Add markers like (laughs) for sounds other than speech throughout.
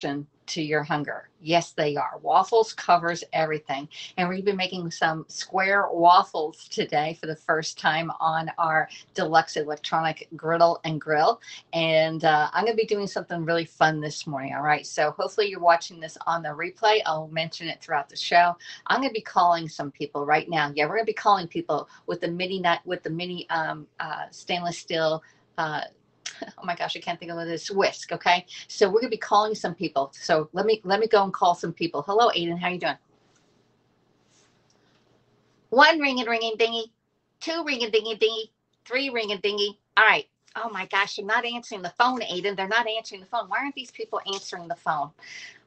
to your hunger. Yes, they are. Waffles covers everything. And we've been making some square waffles today for the first time on our deluxe electronic griddle and grill. And uh, I'm going to be doing something really fun this morning. All right. So hopefully you're watching this on the replay. I'll mention it throughout the show. I'm going to be calling some people right now. Yeah, we're going to be calling people with the mini with the mini um, uh, stainless steel. Uh, (laughs) oh my gosh, I can't think of it is. Whisk. Okay. So we're gonna be calling some people. So let me let me go and call some people. Hello, Aiden. How you doing? One ring and ringing dingy, two ring and dingy dingy, three ring and dingy. All right. Oh my gosh, they're not answering the phone, Aiden. They're not answering the phone. Why aren't these people answering the phone?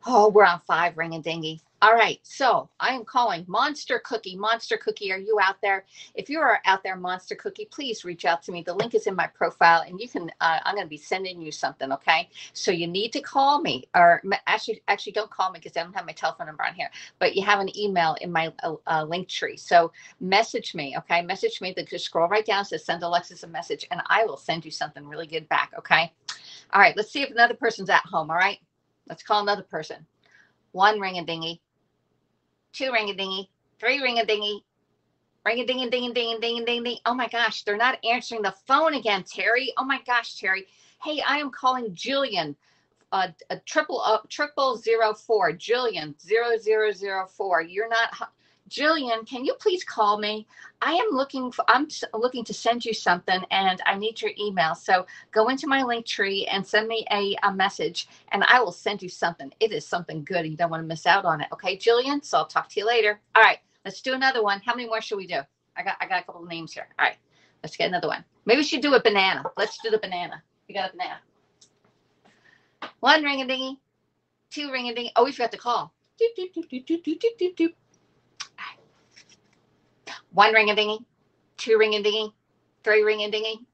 Oh, we're on five ring and dingy. All right, so I am calling Monster Cookie. Monster Cookie, are you out there? If you are out there, Monster Cookie, please reach out to me. The link is in my profile, and you can. Uh, I'm going to be sending you something. Okay, so you need to call me, or actually, actually, don't call me because I don't have my telephone number on here. But you have an email in my uh, uh, link tree. So message me. Okay, message me. Just scroll right down. Says send Alexis a message, and I will send you something really good back. Okay. All right. Let's see if another person's at home. All right. Let's call another person. One ring a dingy two ring a dingy, three ring a dingy, ring a ding a ding a ding a ding a ding. Oh my gosh, they're not answering the phone again, Terry. Oh my gosh, Terry. Hey, I am calling Jillian. Uh, a triple uh, triple zero four Jillian zero zero zero four. You're not Jillian, can you please call me? I am looking for, I'm looking to send you something and I need your email. So go into my link tree and send me a, a message and I will send you something. It is something good. You don't want to miss out on it. Okay, Jillian. So I'll talk to you later. All right, let's do another one. How many more should we do? I got, I got a couple of names here. All right, let's get another one. Maybe we should do a banana. Let's do the banana. We got a banana. One ring a dingy, two ring a dingy. Oh, we forgot to call. Doop, doop, doop, one ring a dingy, two ring a dingy, three ring a dingy.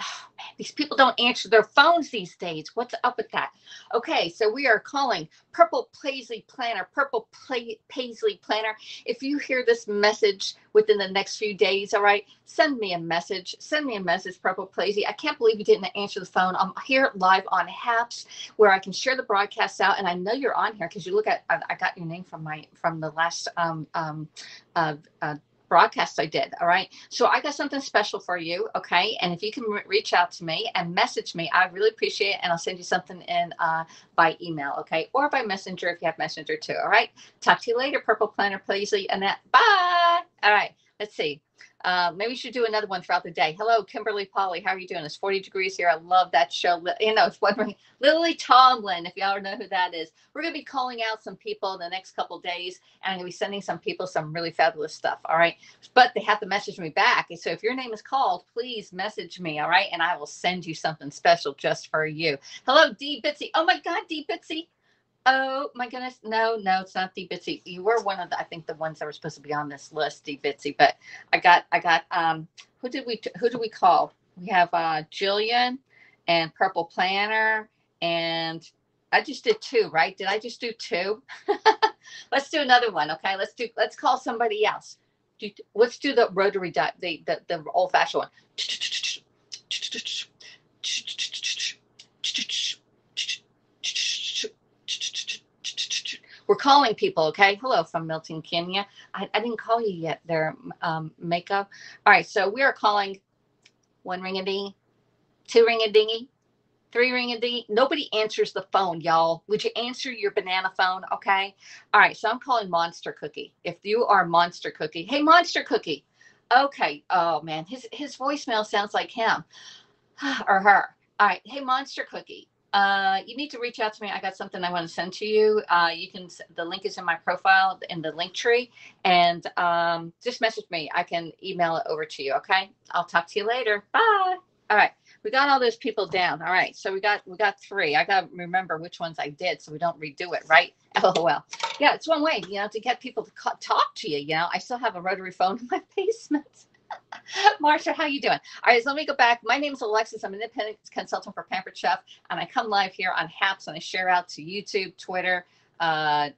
Oh, man, these people don't answer their phones these days. What's up with that? Okay, so we are calling Purple Paisley Planner, Purple Paisley Planner. If you hear this message within the next few days, all right, send me a message. Send me a message, Purple Paisley. I can't believe you didn't answer the phone. I'm here live on Happs where I can share the broadcast out, and I know you're on here because you look at. I, I, got your name from my from the last um um uh, uh broadcast I did. All right. So I got something special for you. Okay. And if you can re- reach out to me and message me, I really appreciate it. And I'll send you something in uh, by email. Okay. Or by messenger if you have messenger too. All right. Talk to you later. Purple Planner, please. Annette. Bye. All right. Let's see. Uh, maybe we should do another one throughout the day. Hello, Kimberly Polly. How are you doing? It's 40 degrees here. I love that show. You know, it's wondering Lily Tomlin, if y'all know who that is. We're going to be calling out some people in the next couple days, and I'm going to be sending some people some really fabulous stuff. All right. But they have to message me back. So if your name is called, please message me. All right. And I will send you something special just for you. Hello, D Bitsy. Oh my God, D Bitsy. Oh my goodness. No, no, it's not D Bitsy. You were one of the, I think the ones that were supposed to be on this list, D Bitsy, but I got, I got, um, who did we, who do we call? We have, uh, Jillian and Purple Planner and I just did two, right? Did I just do two? (laughs) let's do another one. Okay. Let's do, let's call somebody else. Do, let's do the rotary the, the, the old fashioned one. We're calling people, okay? Hello from Milton, Kenya. I, I didn't call you yet there, um, Makeup. All right, so we are calling one ring a dingy, two ring a dingy, three ring a dingy. Nobody answers the phone, y'all. Would you answer your banana phone? Okay. All right, so I'm calling Monster Cookie. If you are Monster Cookie, hey, Monster Cookie. Okay. Oh, man, his, his voicemail sounds like him (sighs) or her. All right. Hey, Monster Cookie uh, you need to reach out to me. I got something I want to send to you. Uh, you can, the link is in my profile in the link tree and um, just message me. I can email it over to you. Okay. I'll talk to you later. Bye. All right. We got all those people down. All right. So we got, we got three. I got to remember which ones I did so we don't redo it. Right. (laughs) LOL. Yeah. It's one way, you know, to get people to talk to you. You know, I still have a rotary phone in my (laughs) basement. (laughs) Marsha, how you doing? All right, so let me go back. My name is Alexis. I'm an independent consultant for Pampered Chef, and I come live here on Happs, and I share out to YouTube, Twitter. Uh,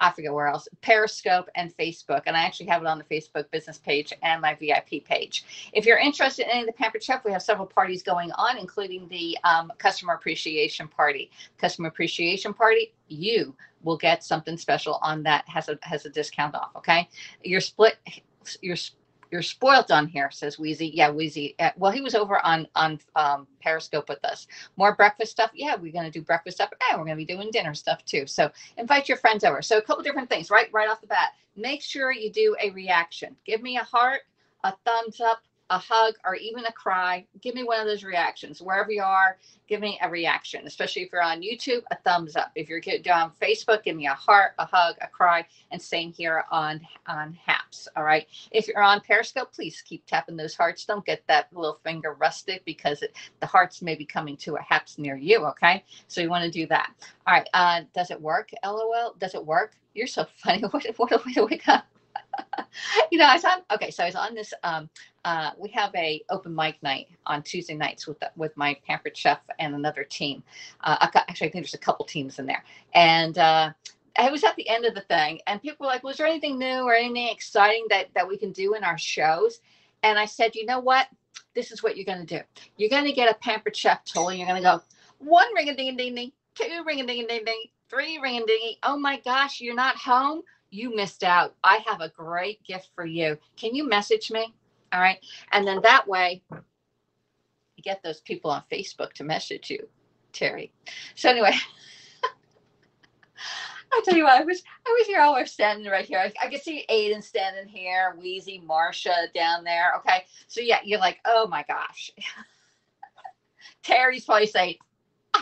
I forget where else, Periscope and Facebook. And I actually have it on the Facebook business page and my VIP page. If you're interested in any of the Pampered Chef, we have several parties going on, including the um, Customer Appreciation Party. Customer Appreciation Party, you will get something special on that has a has a discount off. Okay, your split your you're spoiled on here, says Wheezy. Yeah, Wheezy. Uh, well, he was over on on um, Periscope with us. More breakfast stuff. Yeah, we're gonna do breakfast stuff. And we're gonna be doing dinner stuff too. So invite your friends over. So a couple different things, right? Right off the bat. Make sure you do a reaction. Give me a heart, a thumbs up, a hug, or even a cry, give me one of those reactions. Wherever you are, give me a reaction, especially if you're on YouTube, a thumbs up. If you're on Facebook, give me a heart, a hug, a cry, and same here on, on Happs. All right. If you're on Periscope, please keep tapping those hearts. Don't get that little finger rusted because it, the hearts may be coming to a Happs near you. Okay. So you want to do that. All right. Uh, does it work? LOL. Does it work? You're so (laughs) funny. What, what, to wake what, (laughs) you know, I was on. Okay, so I was on this. Um, uh, we have a open mic night on Tuesday nights with the, with my pampered chef and another team. Uh, actually, I think there's a couple teams in there, and uh, I was at the end of the thing, and people were like, "Was there anything new or anything exciting that that we can do in our shows?" And I said, "You know what? This is what you're going to do. You're going to get a pampered chef tool, and you're going to go one ring a ding ding ding, two ring a ding ding ding, three ring a ding. Oh my gosh, you're not home." You missed out. I have a great gift for you. Can you message me? All right. And then that way you get those people on Facebook to message you, Terry. So anyway, (laughs) I tell you what, I was I was here. I was standing right here. I, I could see Aiden standing here, Wheezy, Marsha down there. Okay, so yeah, you're like, oh my gosh. (laughs) Terry's probably saying,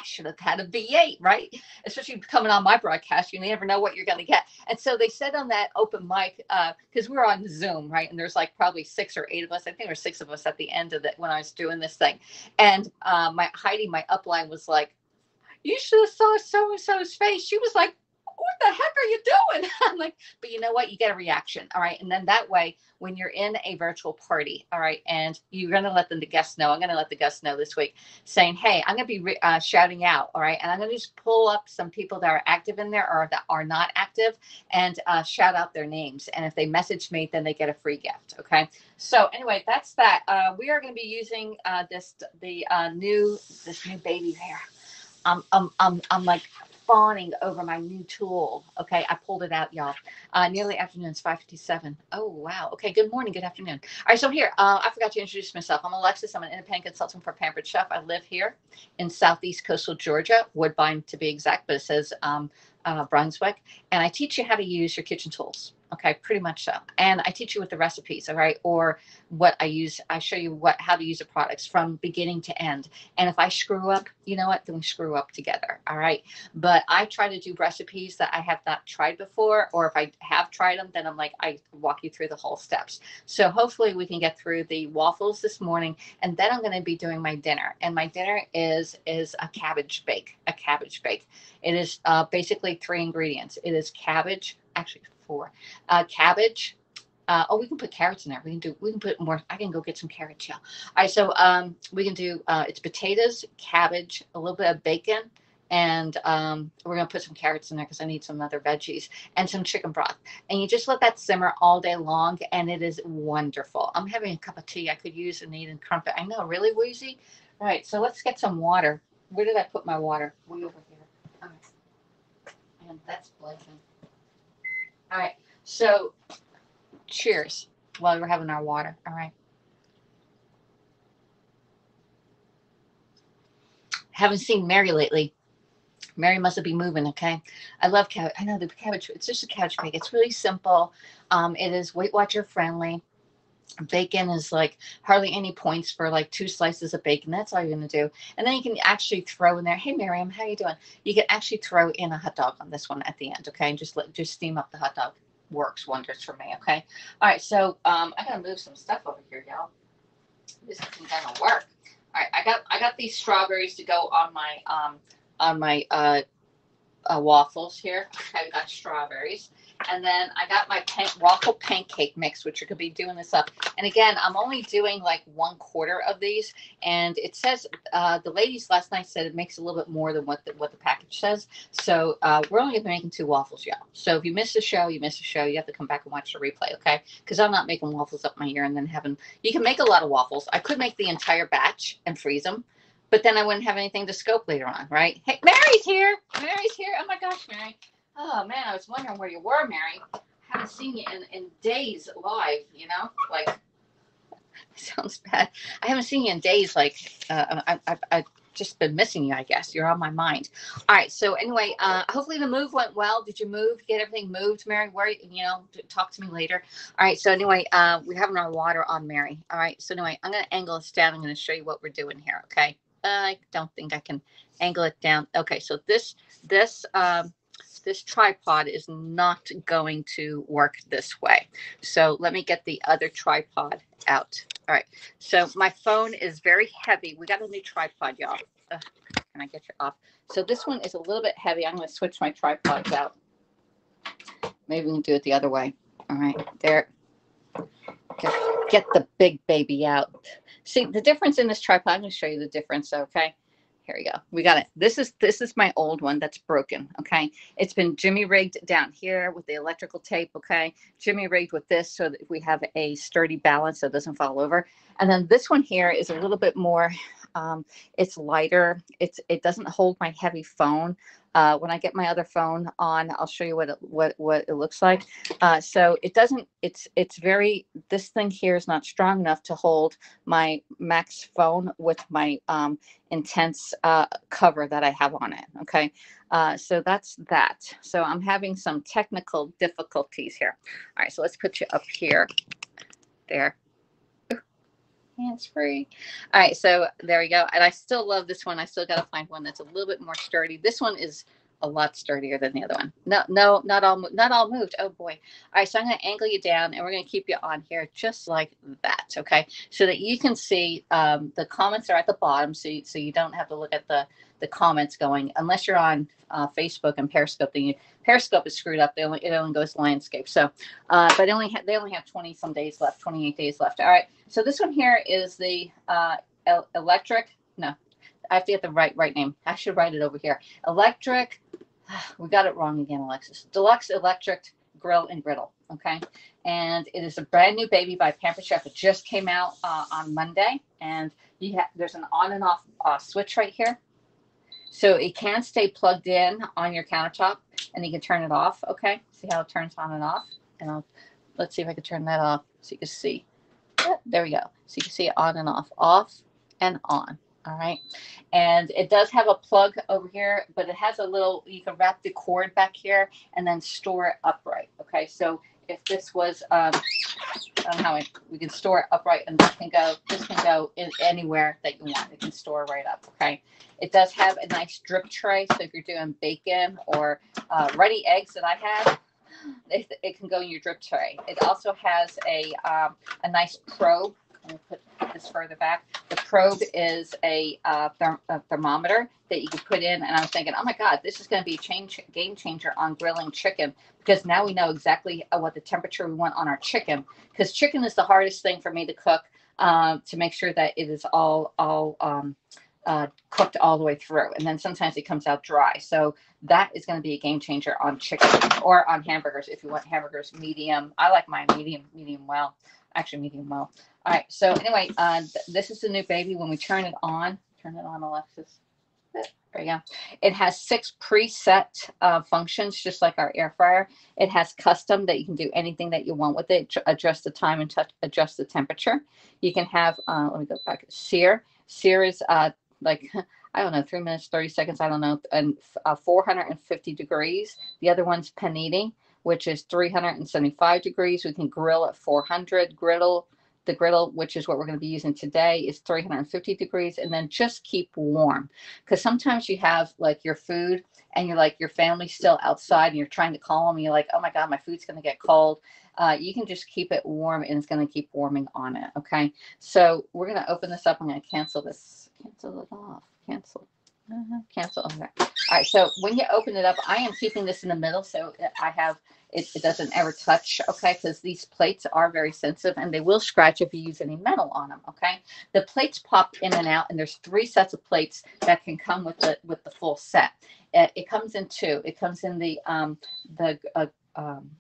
should have had a V8, right? Especially coming on my broadcast, you never know what you're going to get. And so they said on that open mic, because uh, we were on Zoom, right? And there's like probably six or eight of us. I think there were six of us at the end of it when I was doing this thing. And uh, my Heidi, my upline, was like, "You should have saw so and so's face." She was like, what the heck are you doing? (laughs) I'm like, but you know what? You get a reaction. All right. And then that way, when you're in a virtual party, all right, and you're going to let the guests know, I'm going to let the guests know this week saying, hey, I'm going to be uh, shouting out. All right. And I'm going to just pull up some people that are active in there or that are not active and uh, shout out their names. And if they message me, then they get a free gift. Okay. So anyway, that's that. Uh, we are going to be using uh, this, the uh, new, this new baby there. Um, um, um, I'm like fawning over my new tool. Okay, I pulled it out, y'all. Uh, nearly afternoon, it's 5.57. Oh, wow. Okay, good morning, good afternoon. All right, so here, uh, I forgot to introduce myself. I'm Alexis. I'm an independent consultant for Pampered Chef. I live here in southeast coastal Georgia, Woodbine to be exact, but it says um, uh, Brunswick. And I teach you how to use your kitchen tools. Okay, pretty much so. And I teach you with the recipes, all right, or what I use. I show you what how to use the products from beginning to end. And if I screw up, you know what? Then we screw up together, all right. But I try to do recipes that I have not tried before, or if I have tried them, then I'm like I walk you through the whole steps. So hopefully we can get through the waffles this morning, and then I'm going to be doing my dinner. And my dinner is is a cabbage bake, a cabbage bake. It is uh, basically three ingredients. It is cabbage, actually for. Uh, cabbage. Uh, oh, we can put carrots in there. We can do. We can put more. I can go get some carrots. Yeah. All right. So um, we can do. Uh, it's potatoes, cabbage, a little bit of bacon, and um, we're gonna put some carrots in there because I need some other veggies and some chicken broth. And you just let that simmer all day long, and it is wonderful. I'm having a cup of tea. I could use and eat and crumpet. I know, really wheezy. All right. So let's get some water. Where did I put my water? Way over here. All right. And that's blazing. All right. So, cheers while we're having our water. All right. Haven't seen Mary lately. Mary must be moving. Okay. I love cabbage. I know the cabbage. It's just a cabbage cake. It's really simple. Um, it is Weight Watcher friendly. Bacon is like hardly any points for like two slices of bacon. That's all you're gonna do. And then you can actually throw in there. Hey Miriam, how you doing? You can actually throw in a hot dog on this one at the end. Okay, and just let just steam up the hot dog. Works wonders for me. Okay. All right. So um, I gotta move some stuff over here, y'all. This isn't gonna work. All right. I got I got these strawberries to go on my um on my uh uh, waffles here. Okay, we got strawberries. And then I got my pan- waffle pancake mix, which going to be doing this up. And again, I'm only doing like one quarter of these. And it says, uh, the ladies last night said it makes a little bit more than what the, what the package says. So uh, we're only making two waffles, y'all. So if you miss the show, you miss the show. You have to come back and watch the replay, okay? Because I'm not making waffles up my ear and then having, you can make a lot of waffles. I could make the entire batch and freeze them but then I wouldn't have anything to scope later on, right? Hey, Mary's here. Mary's here. Oh my gosh, Mary. Oh man, I was wondering where you were, Mary. Haven't seen you in, in days live, you know? Like, (laughs) sounds bad. I haven't seen you in days. Like, uh, I, I, I've just been missing you, I guess. You're on my mind. All right. So, anyway, uh, hopefully the move went well. Did you move? Get everything moved, Mary? Where, you know, talk to me later. All right. So, anyway, uh, we're having our water on Mary. All right. So, anyway, I'm going to angle this down. I'm going to show you what we're doing here. Okay. I don't think I can angle it down. Okay, so this this um, this tripod is not going to work this way. So let me get the other tripod out. All right. So my phone is very heavy. We got a new tripod, y'all. Ugh, can I get you off? So this one is a little bit heavy. I'm going to switch my tripods out. Maybe we can do it the other way. All right. There. Get, get the big baby out. See the difference in this tripod. I'm going to show you the difference. Okay. Here we go. We got it. This is this is my old one that's broken. Okay. It's been jimmy rigged down here with the electrical tape. Okay. Jimmy rigged with this so that we have a sturdy balance so it doesn't fall over. And then this one here is a little bit more um, it's lighter. It's it doesn't hold my heavy phone. Uh, when I get my other phone on, I'll show you what it, what what it looks like. Uh, so it doesn't. It's it's very. This thing here is not strong enough to hold my Max phone with my um, intense uh, cover that I have on it. Okay, uh, so that's that. So I'm having some technical difficulties here. All right, so let's put you up here. There hands free. All right, so there we go. And I still love this one. I still got to find one that's a little bit more sturdy. This one is a lot sturdier than the other one. No, no, not all, not all moved. Oh boy. All right, so I'm going to angle you down, and we're going to keep you on here just like that. Okay, so that you can see um, the comments are at the bottom, so you, so you don't have to look at the the comments going unless you're on uh, Facebook and Periscope. Then you, Periscope is screwed up. They only it only goes landscape. So, uh, but they only they only have 20 some days left, 28 days left. All right. So this one here is the uh, el- electric. No, I have to get the right right name. I should write it over here. Electric. (sighs) We got it wrong again, Alexis. Deluxe electric grill and griddle. Okay, and it is a brand new baby by Pampered Chef. It just came out uh, on Monday, and you have there's an on and off uh, switch right here. So it can stay plugged in on your countertop and you can turn it off. Okay. See how it turns on and off? And I'll, let's see if I can turn that off so you can see. there we go. So you can see on and off, off and on. All right. And it does have a plug over here, but it has a little, you can wrap the cord back here and then store it upright. Okay. So if this was, um, how we can store it upright and this can go, this can go in anywhere that you want. It can store right up. Okay. It does have a nice drip tray. So if you're doing bacon or uh, ready eggs that I have, it, it, can go in your drip tray. It also has a, um, a nice probe. Let me put this further back. The probe is a, uh, therm- a thermometer that you can put in. And I'm thinking, oh my God, this is going to be a change, game changer on grilling chicken because now we know exactly uh, what the temperature we want on our chicken. Because chicken is the hardest thing for me to cook uh, to make sure that it is all all um, uh, cooked all the way through. And then sometimes it comes out dry. So that is going to be a game changer on chicken or on hamburgers if you want hamburgers medium. I like mine medium, medium well, actually medium well. All right. So anyway, uh, th- this is the new baby. When we turn it on, turn it on, Alexis. There you go. It has six preset uh, functions, just like our air fryer. It has custom that you can do anything that you want with it. Adjust the time and touch, adjust the temperature. You can have. Uh, let me go back. Sear. Sear is uh, like (laughs) I don't know, three minutes, 30 seconds, I don't know, and uh, 450 degrees. The other one's panini, which is 375 degrees. We can grill at 400. Griddle, the griddle, which is what we're going to be using today, is 350 degrees. And then just keep warm. Because sometimes you have like your food and you're like, your family's still outside and you're trying to call them and you're like, oh my God, my food's going to get cold. Uh, you can just keep it warm and it's going to keep warming on it. Okay. So we're going to open this up. I'm going to cancel this cancel it off. Cancel. Uh-huh. Cancel. Okay. All right. So when you open it up, I am keeping this in the middle so I have it, it doesn't ever touch. Okay, because these plates are very sensitive and they will scratch if you use any metal on them. Okay, the plates pop in and out, and there's three sets of plates that can come with the with the full set. It, it comes in two. It comes in the um the uh, um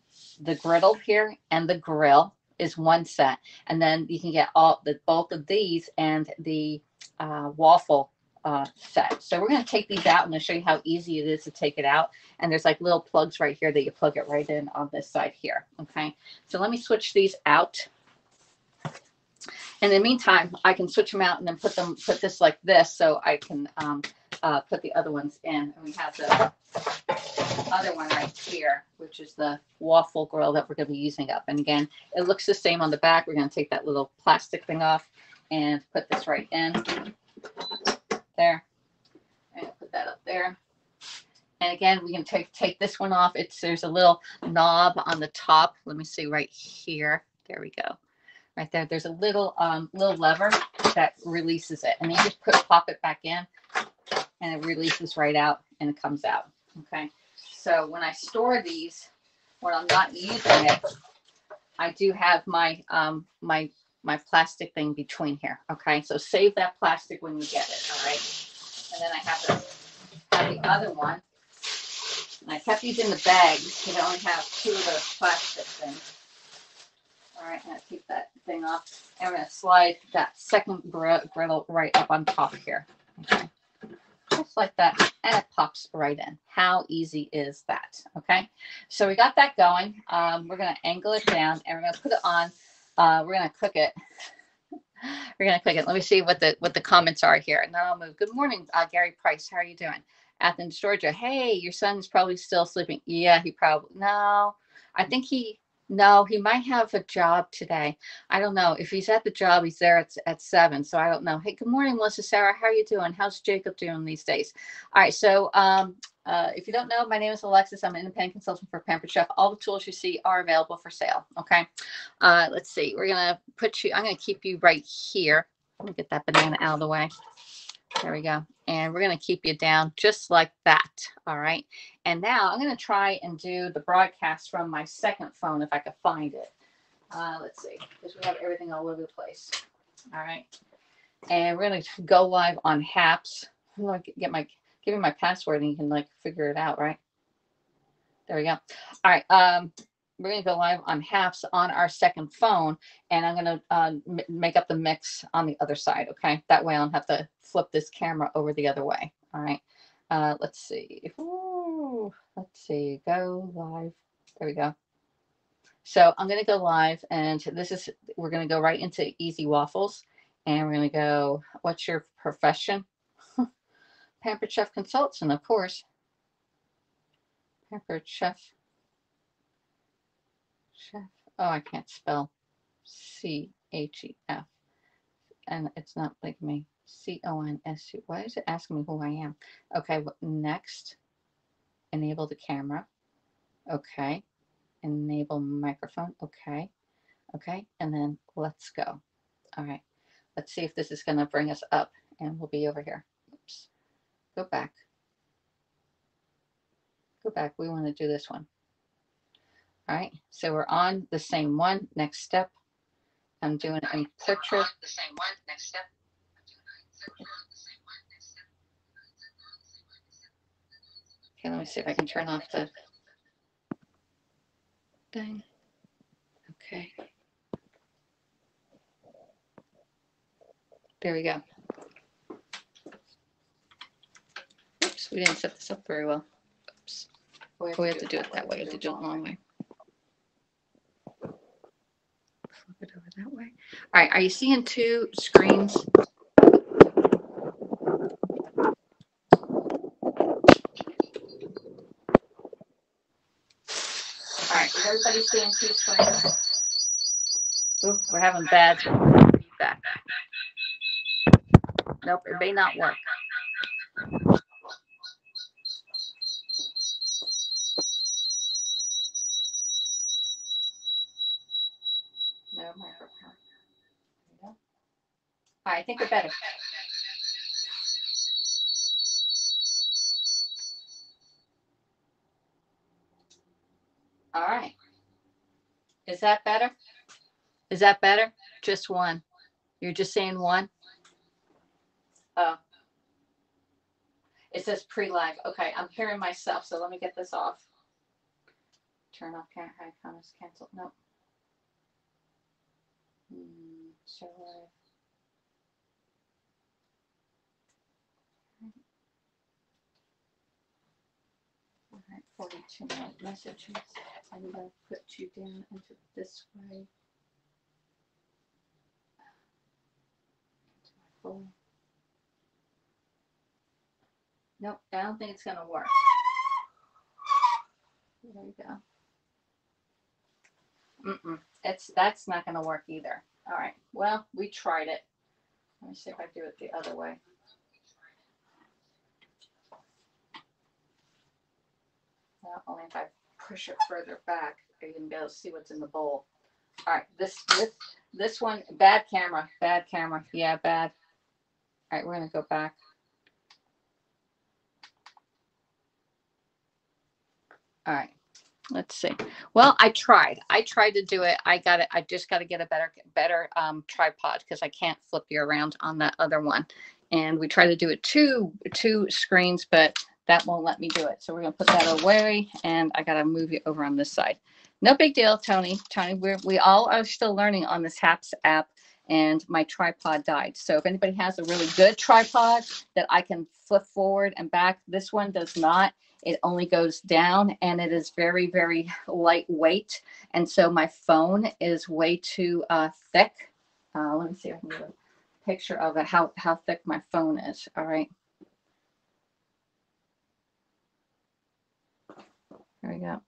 the griddle here and the grill is one set, and then you can get all the both of these and the uh, waffle uh, set. So we're going to take these out and I'll show you how easy it is to take it out. And there's like little plugs right here that you plug it right in on this side here. Okay. So let me switch these out. In the meantime, I can switch them out and then put them, put this like this so I can um, uh, put the other ones in. And we have the other one right here, which is the waffle grill that we're going to be using up. And again, it looks the same on the back. We're going to take that little plastic thing off and put this right in there. And put that up there. And again, we can take take this one off. It's there's a little knob on the top. Let me see right here. There we go. Right there. There's a little um little lever that releases it. And you just put pop it back in and it releases right out and it comes out. Okay. So when I store these, when I'm not using it, I do have my um my my plastic thing between here. Okay, so save that plastic when you get it. Right, and then I have the, have the other one. And I kept these in the bag. You can only have two of those plastic things. All right, I'm gonna keep that thing off. And I'm gonna slide that second griddle right up on top here. Okay, just like that, and it pops right in. How easy is that? Okay, so we got that going. Um, we're gonna angle it down, and we're gonna put it on uh, we're gonna cook it. We're gonna click it. Let me see what the what the comments are here, and then I'll move. Good morning, uh, Gary Price. How are you doing? Athens, Georgia. Hey, your son's probably still sleeping. Yeah, he probably no. I think he no, he might have a job today. I don't know. If he's at the job, he's there at, at seven. So I don't know. Hey, good morning, Melissa Sarah. How are you doing? How's Jacob doing these days? All right. So um, uh, if you don't know, my name is Alexis. I'm an independent consultant for Pampered Chef. All the tools you see are available for sale. Okay. Uh, let's see. We're going to put you, I'm going to keep you right here. Let me get that banana out of the way. There we go. And we're going to keep you down just like that. All right. And now I'm going to try and do the broadcast from my second phone if I could find it. Uh, let's see, because we have everything all over the place. All right. And we're going to go live on Happs. I'm going to get my give me my password and you can like figure it out, right? There we go. All right. Um, we're going to go live on Happs on our second phone and I'm going to uh, make up the mix on the other side. Okay. That way I don't have to flip this camera over the other way. All right. Uh, let's see. Ooh, let's see. Go live. There we go. So I'm going to go live and this is, we're going to go right into easy waffles and we're going to go, what's your profession? Pampered Chef Consultant, of course. Pampered Chef. Chef. Oh, I can't spell C H E F. And it's not like me. C O N S U. Why is it asking me who I am? Okay, next? Enable the camera. Okay. Enable microphone. Okay. Okay. And then let's go. All right. Let's see if this is going to bring us up and we'll be over here. Go back. Go back. We want to do this one. All right. So we're on the same one. Next step. I'm doing a portrait. The same one. Next step. Okay, let me see if I can turn off the thing. Okay. There we go. Oops, we didn't set this up very well. Oops. We have, we have to do it that way. We have to do it the long way. Flip it over that way. All right, are you seeing two screens? All right. Everybody seeing two screens? Ooh, we're having bad feedback. Nope, it may not work. I think we're better. All right. Is that better? Is that better? Just one. You're just saying one? Oh. It says pre-live. Okay, I'm hearing myself, so let me get this off. Turn off can- icon is canceled. Nope. Hmm, Show live. Right, 42 more messages. I'm going to put you down into this way. Into my. Nope, I don't think it's going to work. There you go. Mm-mm, it's that's not going to work either. All right. Well, we tried it. Let me see if I do it the other way. Well, only if I push it further back, you can be able to see what's in the bowl. All right, this this this one, bad camera, bad camera. Yeah, bad. All right, we're gonna go back. All right, let's see. Well, I tried. I tried to do it. I got it. I just got to get a better better um, tripod because I can't flip you around on that other one. And we tried to do it two two screens, but that won't let me do it. So we're gonna put that away and I gotta move you over on this side. No big deal, Tony. Tony, we're, we all are still learning on this Happs app and my tripod died. So if anybody has a really good tripod that I can flip forward and back, this one does not. It only goes down and it is very, very lightweight. And so my phone is way too uh, thick. Uh, let me see if I can get a picture of it, how, how thick my phone is. All right. There we go.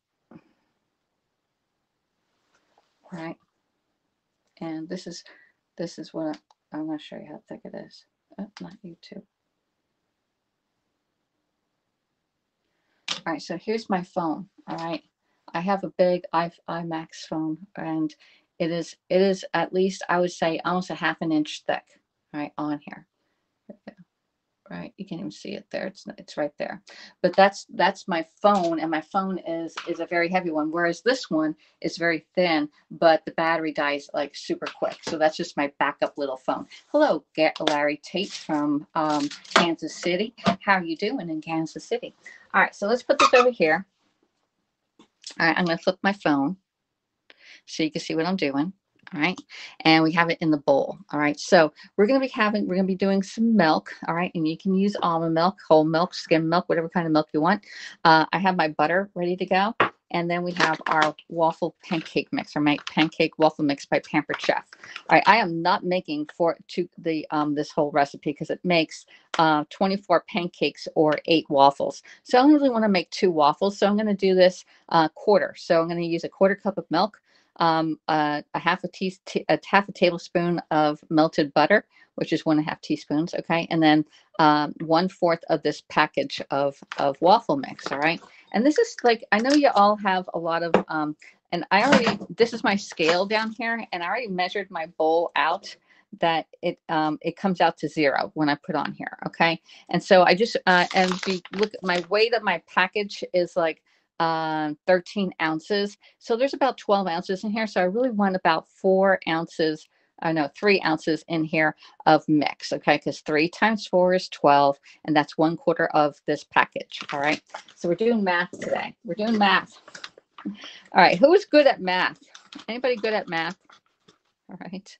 Right. And this is this is what I, I'm going to show you how thick it is. Oh, not YouTube. All right, so here's my phone. All right, I have a big I, IMAX phone, and it is it is at least I would say almost a half an inch thick. All right, on here right? You can't even see it there. It's it's right there. But that's that's my phone and my phone is is a very heavy one whereas this one is very thin but the battery dies like super quick. So that's just my backup little phone. Hello larry tate from um, kansas city. How are you doing in kansas city? All right so let's put this over here. All right i'm going to flip my phone so you can see what i'm doing all right and we have it in the bowl. All right so we're going to be having we're going to be doing some milk. All right and you can use almond milk whole milk skim milk whatever kind of milk you want. Uh, i have my butter ready to go. And then we have our waffle pancake mix or make pancake waffle mix by pampered chef. All right i am not making for to the um this whole recipe because it makes uh 24 pancakes or eight waffles. So i really want to make two waffles. So i'm going to do this uh quarter. So i'm going to use a quarter cup of milk um, uh, a half a, tea, a half a tablespoon of melted butter, which is one and a half teaspoons. Okay. And then um, one fourth of this package of, of waffle mix. All right. And this is like, I know you all have a lot of, um, and I already, this is my scale down here and I already measured my bowl out that it um, it comes out to zero when I put on here. Okay. And so I just, uh, and the look, my weight of my package is like um, 13 ounces. So there's about 12 ounces in here. So I really want about four ounces, I know three ounces in here of mix. Okay. Because three times four is 12 and that's one quarter of this package. All right. So we're doing math today. We're doing math. All right. Who is good at math? Anybody good at math? Right.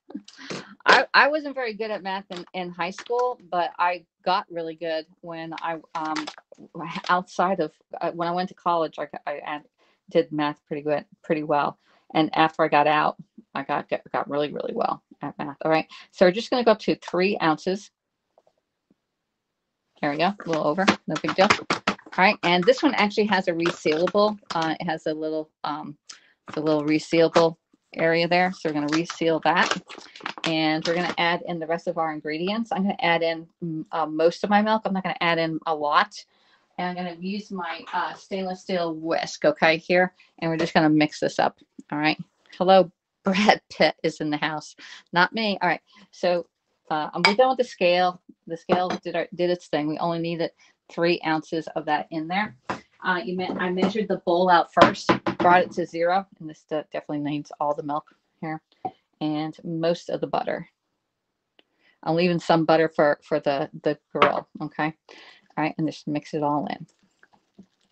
I, I wasn't very good at math in, in high school, but I got really good when I um (laughs) outside of uh, when I went to college. I, I did math pretty good, pretty well. And after I got out, I got got really really well at math. All right. So we're just going to go up to three ounces. There we go. A little over. No big deal. All right. And this one actually has a resealable. Uh, it has a little um, it's a little resealable area there. So we're going to reseal that. And we're going to add in the rest of our ingredients. I'm going to add in mm, uh, most of my milk. I'm not going to add in a lot. And I'm going to use my uh, stainless steel whisk, okay, here. And we're just going to mix this up. All right. Hello, (laughs) Brad Pitt is in the house. Not me. All right. So uh, I'm done with the scale. The scale did, our, did its thing. We only needed three ounces of that in there. Uh, you meant I measured the bowl out first brought it to zero, and this definitely needs all the milk here, and most of the butter. I'm leaving some butter for, for the, the grill, okay? All right, and just mix it all in.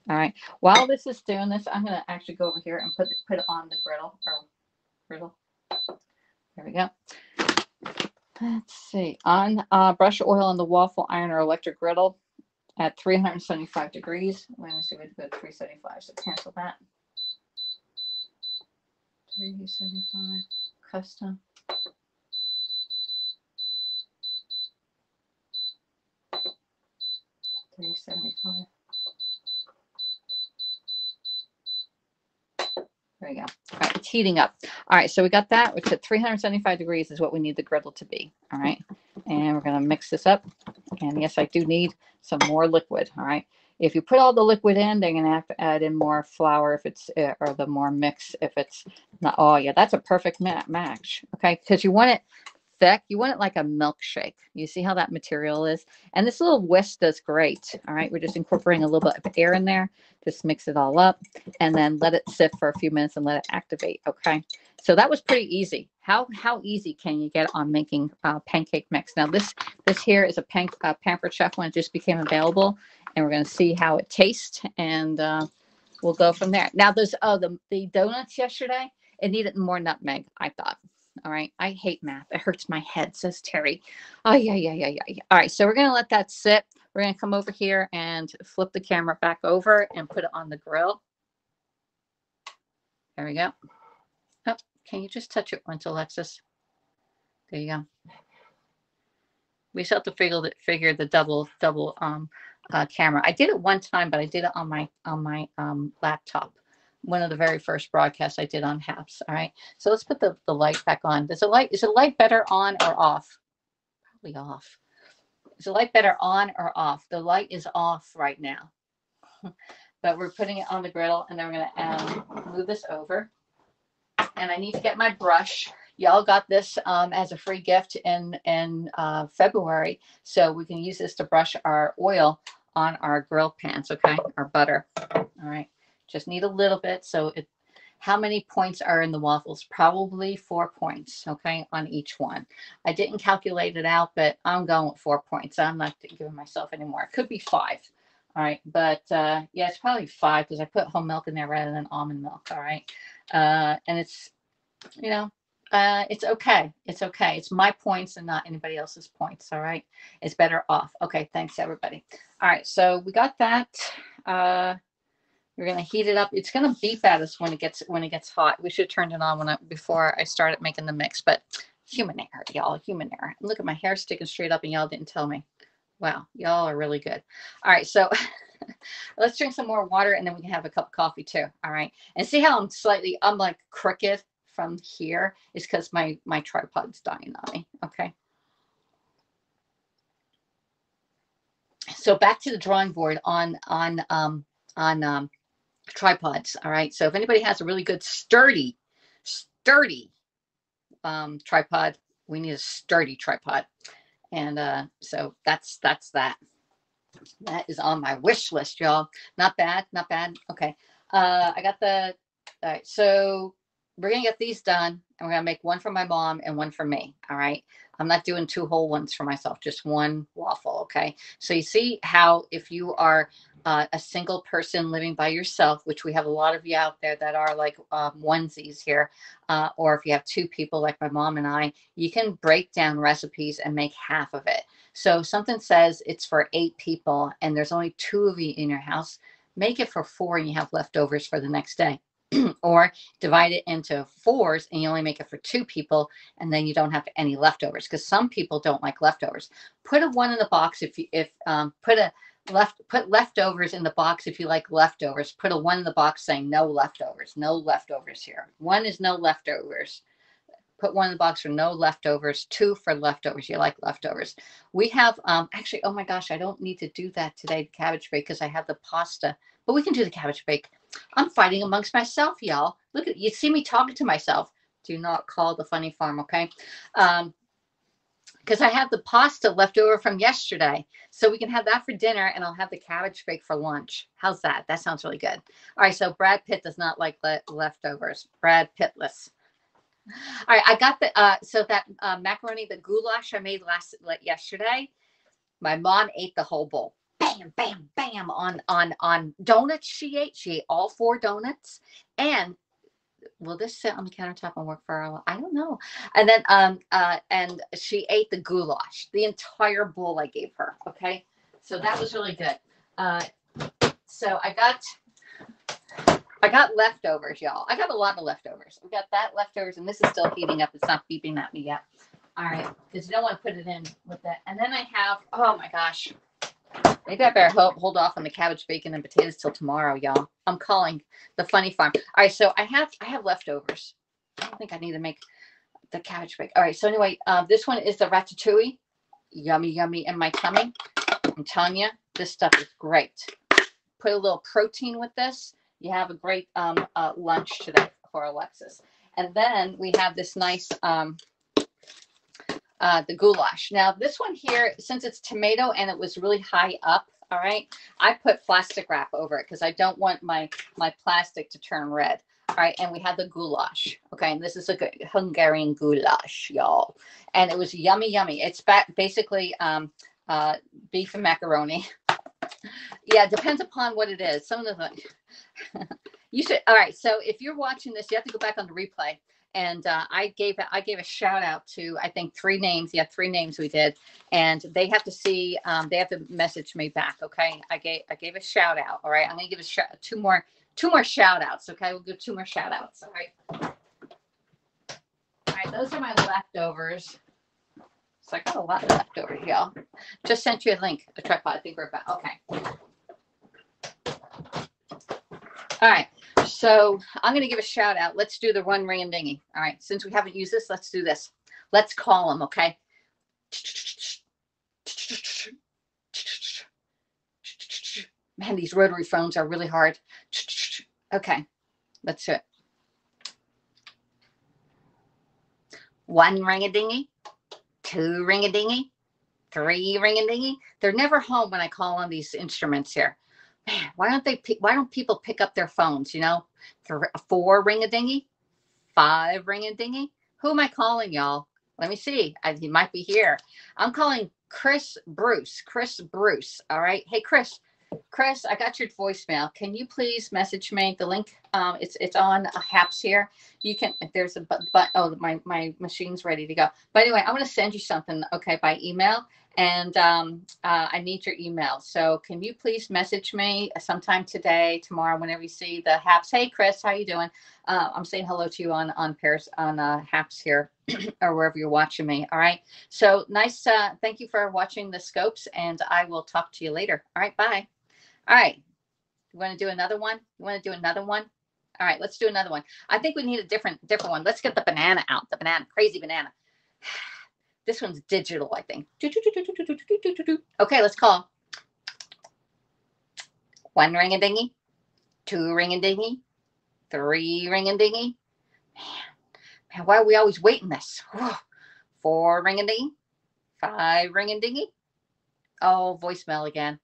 All right, while this is doing this, I'm gonna actually go over here and put, put it on the griddle, or griddle. There we go. Let's see, on uh, brush oil on the waffle iron or electric griddle at 375 degrees. Let me see, we go 375, so cancel that. 375, custom. 375. There we go. All right, it's heating up. All right, so we got that. It's at 375 degrees is what we need the griddle to be. All right, and we're going to mix this up. And yes, I do need some more liquid. All right. If you put all the liquid in, they're to have to add in more flour if it's, uh, or the more mix if it's not. Oh, yeah, that's a perfect match. Okay, because you want it thick. You want it like a milkshake. You see how that material is? And this little whisk does great. All right, we're just incorporating a little bit of air in there. Just mix it all up and then let it sit for a few minutes and let it activate. Okay, so that was pretty easy. How how easy can you get on making uh, pancake mix? Now this this here is a pan, uh, Pampered Chef one. It just became available, and we're going to see how it tastes, and uh, we'll go from there. Now there's oh the the donuts yesterday. It needed more nutmeg. I thought. All right. I hate math. It hurts my head, says Terry. Oh, yeah, yeah, yeah, yeah. All right. So we're going to let that sit. We're going to come over here and flip the camera back over and put it on the grill. There we go. Oh, can you just touch it once, Alexis? There you go. We still have to figure the, figure the double double um, uh, camera. I did it one time, but I did it on my on my um, laptop one of the very first broadcasts I did on Happs. All right. So let's put the, the light back on. Does the light, is the light better on or off? Probably off. Is the light better on or off? The light is off right now. (laughs) but we're putting it on the griddle and then we're to um, move this over. And I need to get my brush. Y'all got this um, as a free gift in, in uh, February. So we can use this to brush our oil on our grill pans, okay? Our butter. All right. Just need a little bit. So it, how many points are in the waffles? Probably four points, okay, on each one. I didn't calculate it out, but I'm going with four points. I'm not giving myself any more. It could be five. All right, but uh, yeah, it's probably five because I put whole milk in there rather than almond milk. All right, uh, and it's, you know, uh, it's okay. It's okay. It's my points and not anybody else's points. All right, it's better off. Okay, thanks everybody. All right, so we got that. Uh, we're gonna heat it up. It's gonna beep at us when it gets when it gets hot. We should have turned it on when I, before I started making the mix, but human error, y'all, human error. Look at my hair sticking straight up, and y'all didn't tell me. Wow, y'all are really good. All right, so (laughs) let's drink some more water, and then we can have a cup of coffee too. All right, and see how I'm slightly, I'm like crooked from here is because my my tripod's dying on me. Okay. So back to the drawing board on on um on um tripods. All right. So if anybody has a really good sturdy, sturdy um, tripod, we need a sturdy tripod. And uh, so that's that's that. That is on my wish list, y'all. Not bad, not bad. Okay. Uh, I got the. All right. So we're gonna get these done, and we're gonna make one for my mom and one for me. All right. I'm not doing two whole ones for myself, just one waffle. Okay. So you see how if you are uh, a single person living by yourself, which we have a lot of you out there that are like um, onesies here, uh, or if you have two people like my mom and I, you can break down recipes and make half of it. So something says it's for eight people and there's only two of you in your house, make it for four and you have leftovers for the next day. (clears throat) or divide it into fours and you only make it for two people and then you don't have any leftovers because some people don't like leftovers. Put a one in the box if you if um, put a left put leftovers in the box if you like leftovers. Put a one in the box saying no leftovers no leftovers here. One is no leftovers. Put one in the box for no leftovers two for leftovers you like leftovers. We have um actually oh my gosh i don't need to do that today cabbage bake because i have the pasta but we can do the cabbage bake i'm fighting amongst myself y'all look at you see me talking to myself do not call the funny farm okay um because I have the pasta left over from yesterday. So we can have that for dinner and I'll have the cabbage bake for lunch. How's that? That sounds really good. All right. So Brad Pitt does not like le- leftovers. Brad Pittless. All right. I got the, uh, so that uh, macaroni, the goulash I made last, like yesterday, my mom ate the whole bowl. Bam, bam, bam on, on, on donuts. She ate, she ate all four donuts and will this sit on the countertop and work for her? I don't know. And then um uh and she ate the goulash, the entire bowl I gave her. Okay. So that was really good. Uh so I got I got leftovers, y'all. I got a lot of leftovers. We got that leftovers, and this is still heating up. It's not beeping at me yet. All right, because you don't want to put it in with that. And then I have, oh my gosh, Maybe I better hold, hold off on the cabbage, bacon, and potatoes till tomorrow, y'all. I'm calling the funny farm. All right, so I have I have leftovers. I don't think I need to make the cabbage bake. All right, so anyway, uh, this one is the ratatouille. Yummy, yummy in my tummy. I'm telling you, this stuff is great. Put a little protein with this. You have a great um, uh, lunch today for Alexis. And then we have this nice um, uh, the goulash. Now this one here, since it's tomato and it was really high up, all right, I put plastic wrap over it because I don't want my, my plastic to turn red. All right, and we had the goulash. Okay, and this is a Hungarian goulash, y'all. And it was yummy, yummy. It's basically um, uh, beef and macaroni. (laughs) yeah, depends upon what it is. Some of the (laughs) you should. All right, so if you're watching this, you have to go back on the replay and uh, I gave I gave a shout out to I think three names. Yeah, three names we did, and they have to see. Um, they have to message me back. Okay, I gave I gave a shout out. All right, I'm gonna give a shout two more two more shout outs. Okay, we'll give two more shout outs. All right. All right, those are my leftovers. So I got a lot left over y'all. Just sent you a link, a tripod. I think we're about okay. All right. So I'm going to give a shout out. Let's do the one ring and dingy. All right. Since we haven't used this, let's do this. Let's call them. Okay. Man, these rotary phones are really hard. Okay. Let's do it. One ring a dingy, two ring a dingy, three ring a dingy. They're never home when I call on these instruments here man, why don't they? Why don't people pick up their phones? You know, four ring a dingy, five ring a dingy. Who am I calling, y'all? Let me see. I, he might be here. I'm calling Chris Bruce. Chris Bruce. All right. Hey, Chris. Chris, I got your voicemail. Can you please message me the link? Um, it's it's on Happs here. You can there's a but but oh my my machine's ready to go. But anyway, I'm gonna send you something okay by email, and um, uh, I need your email. So can you please message me sometime today, tomorrow, whenever you see the Happs? Hey, Chris, how you doing? Uh, I'm saying hello to you on on Paris on uh, Happs here, (clears throat) or wherever you're watching me. All right. So nice. Uh, thank you for watching the scopes, and I will talk to you later. All right. Bye. All right. You want to do another one? You want to do another one? All right, let's do another one. I think we need a different different one. Let's get the banana out. The banana, crazy banana. (sighs) This one's digital, I think. Okay, let's call. One ring a dingy, two ring a dingy, three ring a dingy. Man, man, why are we always waiting this? Four ring a dingy, five ring a dingy. Oh, voicemail again.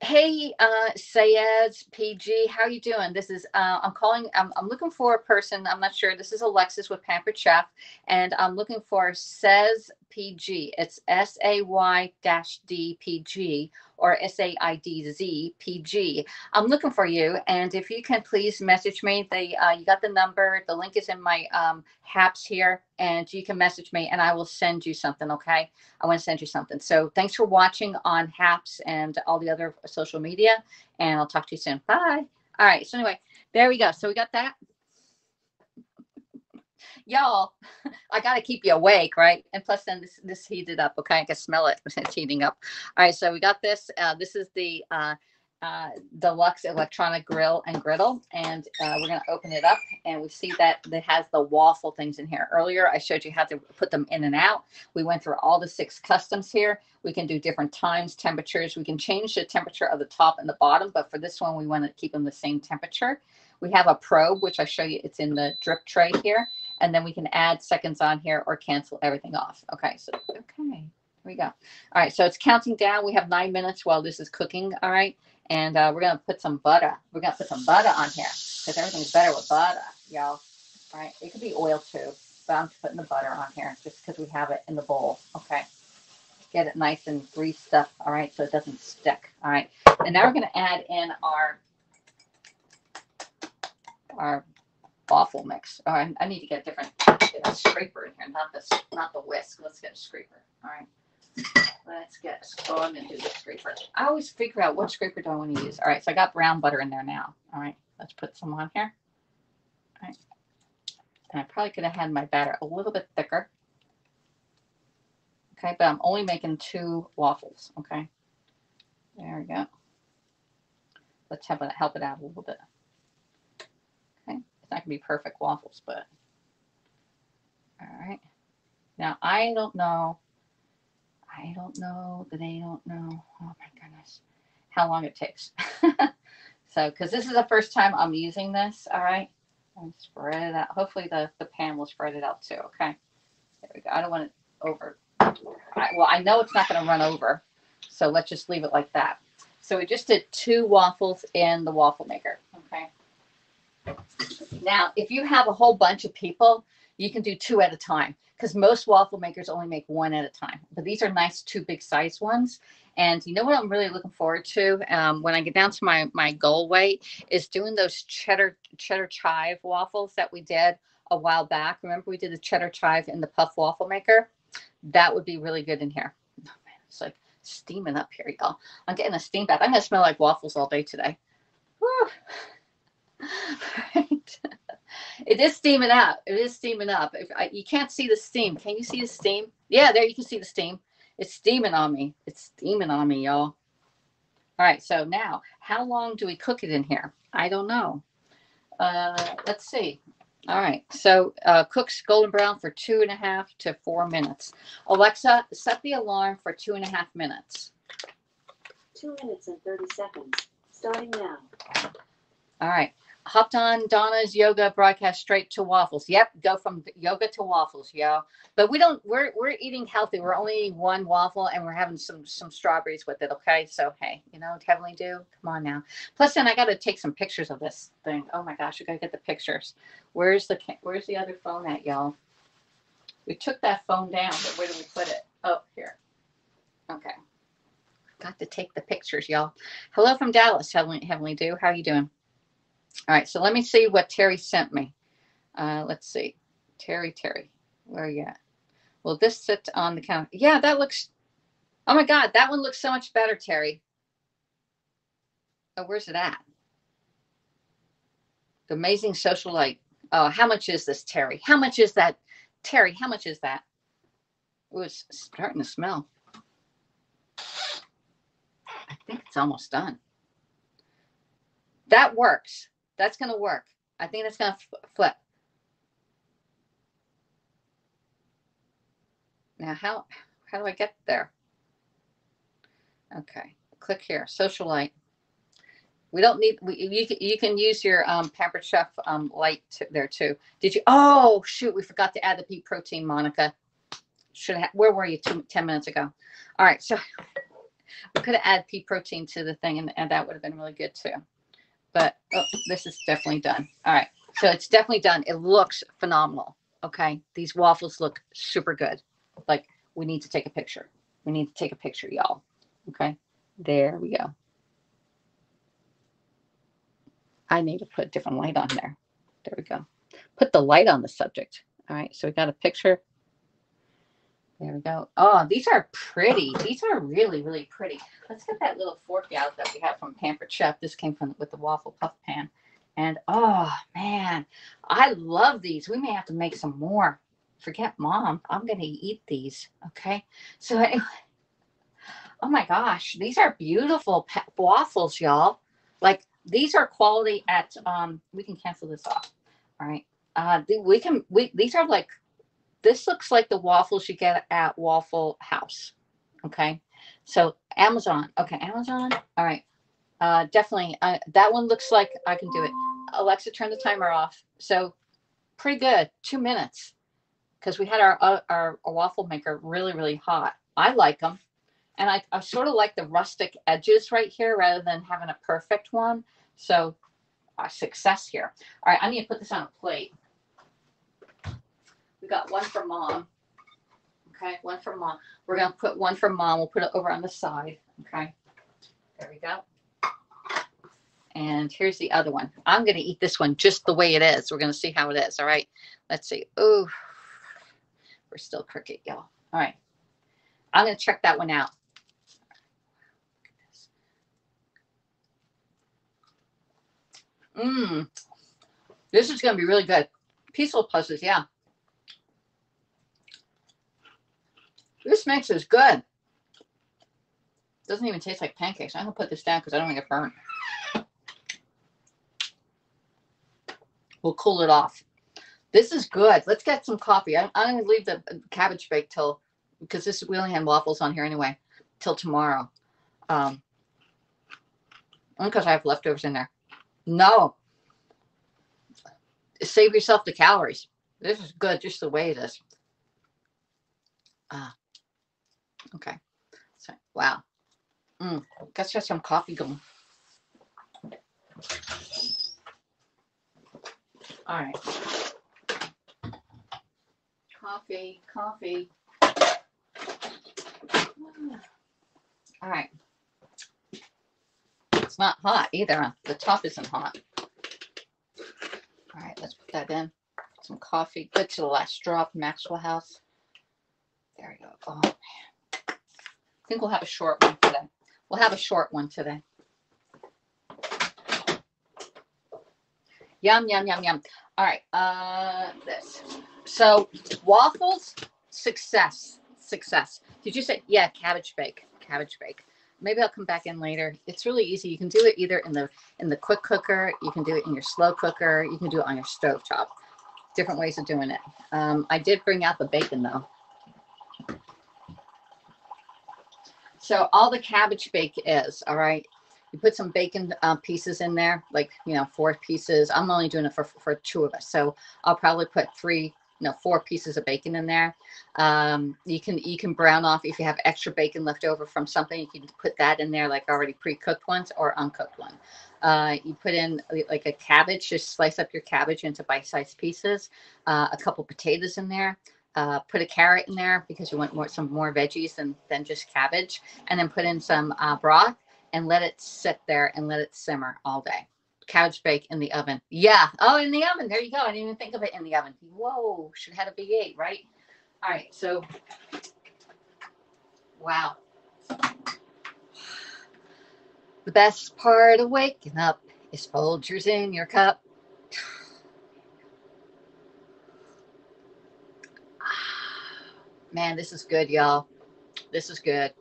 Hey, uh, Sayed PG, how you doing? This is uh, I'm calling. I'm, I'm looking for a person. I'm not sure. This is Alexis with Pampered Chef, and I'm looking for Says PG. It's S A Y dash D P G or S A I D Z P G. I'm looking for you, and if you can please message me. The uh, you got the number. The link is in my um, Happs here, and you can message me, and I will send you something. Okay, I want to send you something. So thanks for watching on Happs and all the other social media, and I'll talk to you soon. Bye. All right. So anyway, there we go. So we got that y'all, (laughs) I got to keep you awake, right? And plus, then this this heated up. Okay, I can smell it. (laughs) It's heating up. All right, so we got this. Uh, this is the uh, uh, deluxe electronic grill and griddle, and uh, we're to open it up, and we see that it has the waffle things in here. Earlier, I showed you how to put them in and out. We went through all the six customs here. We can do different times, temperatures. We can change the temperature of the top and the bottom, but for this one, we want to keep them the same temperature. We have a probe, which I show you. It's in the drip tray here and then we can add seconds on here or cancel everything off. Okay, so, okay, here we go. All right, so it's counting down. We have nine minutes while this is cooking, all right? And uh, we're gonna put some butter. We're gonna put some butter on here because everything's better with butter, y'all. All right, it could be oil too, but I'm putting the butter on here just because we have it in the bowl, okay? Get it nice and greased up, all right, so it doesn't stick, all right? And now we're gonna add in our our waffle mix. All right, I need to get a different get a scraper in here, not this, not the whisk. Let's get a scraper. All right. Let's get Oh, I'm going and do the scraper. I always figure out what scraper do I want to use. All right, so I got brown butter in there now. All right, let's put some on here. All right. And I probably could have had my batter a little bit thicker. Okay, but I'm only making two waffles. Okay. There we go. Let's help it, help it out a little bit. It's not gonna be perfect waffles, but all right. Now I don't know. I don't know that they don't know. Oh my goodness, how long it takes. (laughs) so, because this is the first time I'm using this. All right, and spread it out. Hopefully the the pan will spread it out too. Okay. There we go. I don't want it over. I, well, I know it's not going to run over, so let's just leave it like that. So we just did two waffles in the waffle maker. Now, if you have a whole bunch of people, you can do two at a time because most waffle makers only make one at a time. But these are nice two big size ones. And you know what I'm really looking forward to um, when I get down to my my goal weight is doing those cheddar cheddar chive waffles that we did a while back. Remember we did the cheddar chive in the puff waffle maker? That would be really good in here. Oh, man, it's like steaming up here, y'all. I'm getting a steam bath. I'm gonna smell like waffles all day today. Woo. (laughs) Right. It is steaming up. It is steaming up. If I, you can't see the steam, can you see the steam? Yeah, there you can see the steam. It's steaming on me. It's steaming on me, y'all. All right. So now, how long do we cook it in here? I don't know. Uh, let's see. All right. So uh, cooks golden brown for two and a half to four minutes. Alexa, set the alarm for two and a half minutes. Two minutes and 30 seconds, starting now. All right. Hopped on Donna's yoga broadcast straight to waffles. Yep, go from yoga to waffles, yo. But we don't. We're we're eating healthy. We're only eating one waffle, and we're having some some strawberries with it. Okay, so hey, you know, Heavenly Do, come on now. Plus, then I got to take some pictures of this thing. Oh my gosh, we gotta get the pictures. Where's the Where's the other phone at, y'all? We took that phone down, but where did we put it? Oh, here. Okay. Got to take the pictures, y'all. Hello from Dallas, Heavenly, Heavenly Do. How are you doing? All right, so let me see what Terry sent me. Uh, let's see. Terry, Terry, where are you at? Will this sit on the counter? Yeah, that looks, oh my God, that one looks so much better, Terry. Oh, where's it at? The amazing social light. Oh, how much is this, Terry? How much is that? Terry, how much is that? Oh, it's starting to smell. I think it's almost done. That works. That's going to work. I think that's going to flip. Now, how how do I get there? Okay, click here, socialite. We don't need, we, you, can, you can use your um, Pampered Chef um, light to, there too. Did you, oh shoot, we forgot to add the pea protein, Monica. Should have, where were you two, 10 minutes ago? All right, so (laughs) we could have added pea protein to the thing and, and that would have been really good too but oh, this is definitely done. All right. So it's definitely done. It looks phenomenal. Okay. These waffles look super good. Like we need to take a picture. We need to take a picture, y'all. Okay. There we go. I need to put different light on there. There we go. Put the light on the subject. All right. So we got a picture. There we go. Oh, these are pretty. These are really, really pretty. Let's get that little fork out that we have from Pampered Chef. This came from with the waffle puff pan. And oh man, I love these. We may have to make some more. Forget mom. I'm gonna eat these. Okay. So anyway, oh my gosh, these are beautiful waffles, y'all. Like these are quality at um we can cancel this off. All right. Uh we can we these are like this looks like the waffles you get at Waffle House. Okay. So Amazon. Okay. Amazon. All right. Uh, definitely. Uh, that one looks like I can do it. Alexa, turn the timer off. So pretty good. Two minutes. Because we had our, uh, our our waffle maker really really hot. I like them, and I, I sort of like the rustic edges right here rather than having a perfect one. So, uh, success here. All right, I need to put this on a plate. We got one for mom. Okay, one for mom. We're gonna put one for mom. We'll put it over on the side. Okay, there we go. And here's the other one. I'm gonna eat this one just the way it is. We're gonna see how it is. All right. Let's see. Oh, we're still crooked, y'all. All right. I'm gonna check that one out. Mmm. This is gonna be really good. Peaceful puzzles, yeah. This mix is good. Doesn't even taste like pancakes. I'm gonna put this down because I don't want to get burnt. We'll cool it off. This is good. Let's get some coffee. I'm, I'm gonna leave the cabbage bake till because this we only had waffles on here anyway till tomorrow. Um, because I have leftovers in there. No, save yourself the calories. This is good just the way it is. Ah, okay. So, wow. Mm, let's get some coffee going. All right. Coffee, coffee. All right. It's not hot either. The top isn't hot. All right, let's put that in. Some coffee. Good to the last drop, Maxwell House. There we go. Oh man. I think we'll have a short one today. We'll have a short one today. Yum, yum, yum, yum. All right. Uh this. So waffles, success. Success. Did you say yeah, cabbage bake? Cabbage bake. Maybe I'll come back in later. It's really easy. You can do it either in the in the quick cooker, you can do it in your slow cooker, you can do it on your stove top. Different ways of doing it. Um, I did bring out the bacon though. So all the cabbage bake is, all right, you put some bacon uh, pieces in there, like, you know, four pieces. I'm only doing it for, for two of us. So I'll probably put three, no, four pieces of bacon in there. Um, you can, you can brown off if you have extra bacon left over from something, you can put that in there, like already pre-cooked ones or uncooked one. Uh, you put in like a cabbage, just slice up your cabbage into bite-sized pieces, uh, a couple potatoes in there, uh, put a carrot in there because you want more some more veggies than than just cabbage, and then put in some uh, broth and let it sit there and let it simmer all day. Cabbage bake in the oven. Yeah. Oh, in the oven. There you go. I didn't even think of it in the oven. Whoa, should have had a V8, right? All right. So, wow. The best part of waking up is Folgers in your cup. Man, this is good, y'all. This is good.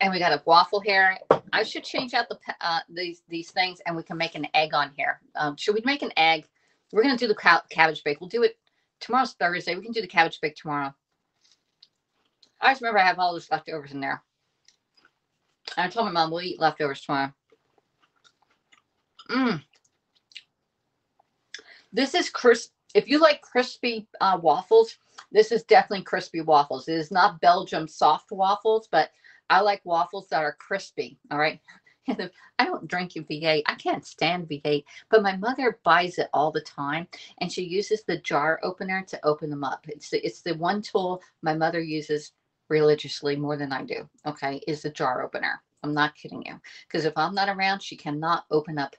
And we got a waffle here. I should change out the uh, these these things, and we can make an egg on here. Um, should we make an egg? We're gonna do the ca- cabbage bake. We'll do it tomorrow's Thursday. We can do the cabbage bake tomorrow. I just remember I have all those leftovers in there. And I told my mom we'll eat leftovers tomorrow. Mmm. This is crisp. If you like crispy uh, waffles, this is definitely crispy waffles. It is not Belgium soft waffles, but I like waffles that are crispy. All right. (laughs) I don't drink V8. I can't stand V8, but my mother buys it all the time, and she uses the jar opener to open them up. It's the, it's the one tool my mother uses religiously more than I do. Okay, is the jar opener. I'm not kidding you, because if I'm not around, she cannot open up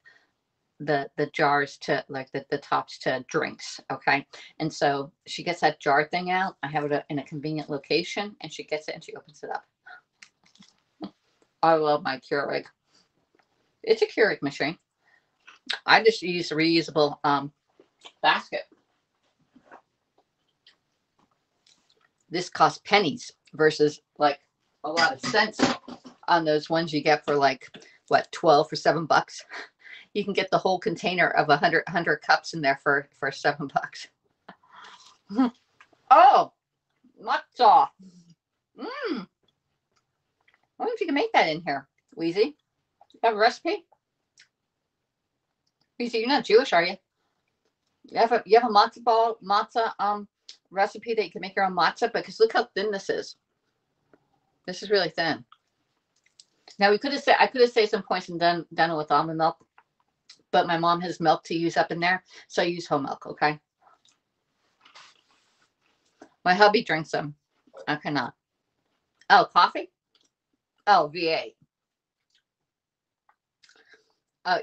the the jars to like the, the tops to drinks okay? And so she gets that jar thing out i have it in a convenient location and she gets it and she opens it up. I love my keurig. It's a keurig machine. I just use a reusable um basket. This costs pennies versus like a lot of cents on those ones you get for like what 12 for seven bucks you can get the whole container of a hundred hundred cups in there for for seven bucks. (laughs) oh, matzo. Mmm. I wonder if you can make that in here, Wheezy. You have a recipe? Wheezy, you're not Jewish, are you? You have a you have a matzo ball matzah um recipe that you can make your own but because look how thin this is. This is really thin. Now we could have said I could have saved some points and done done it with almond milk, but my mom has milk to use up in there, so I use whole milk. Okay. My hubby drinks them. I cannot. Oh, coffee. Oh, V8. Uh,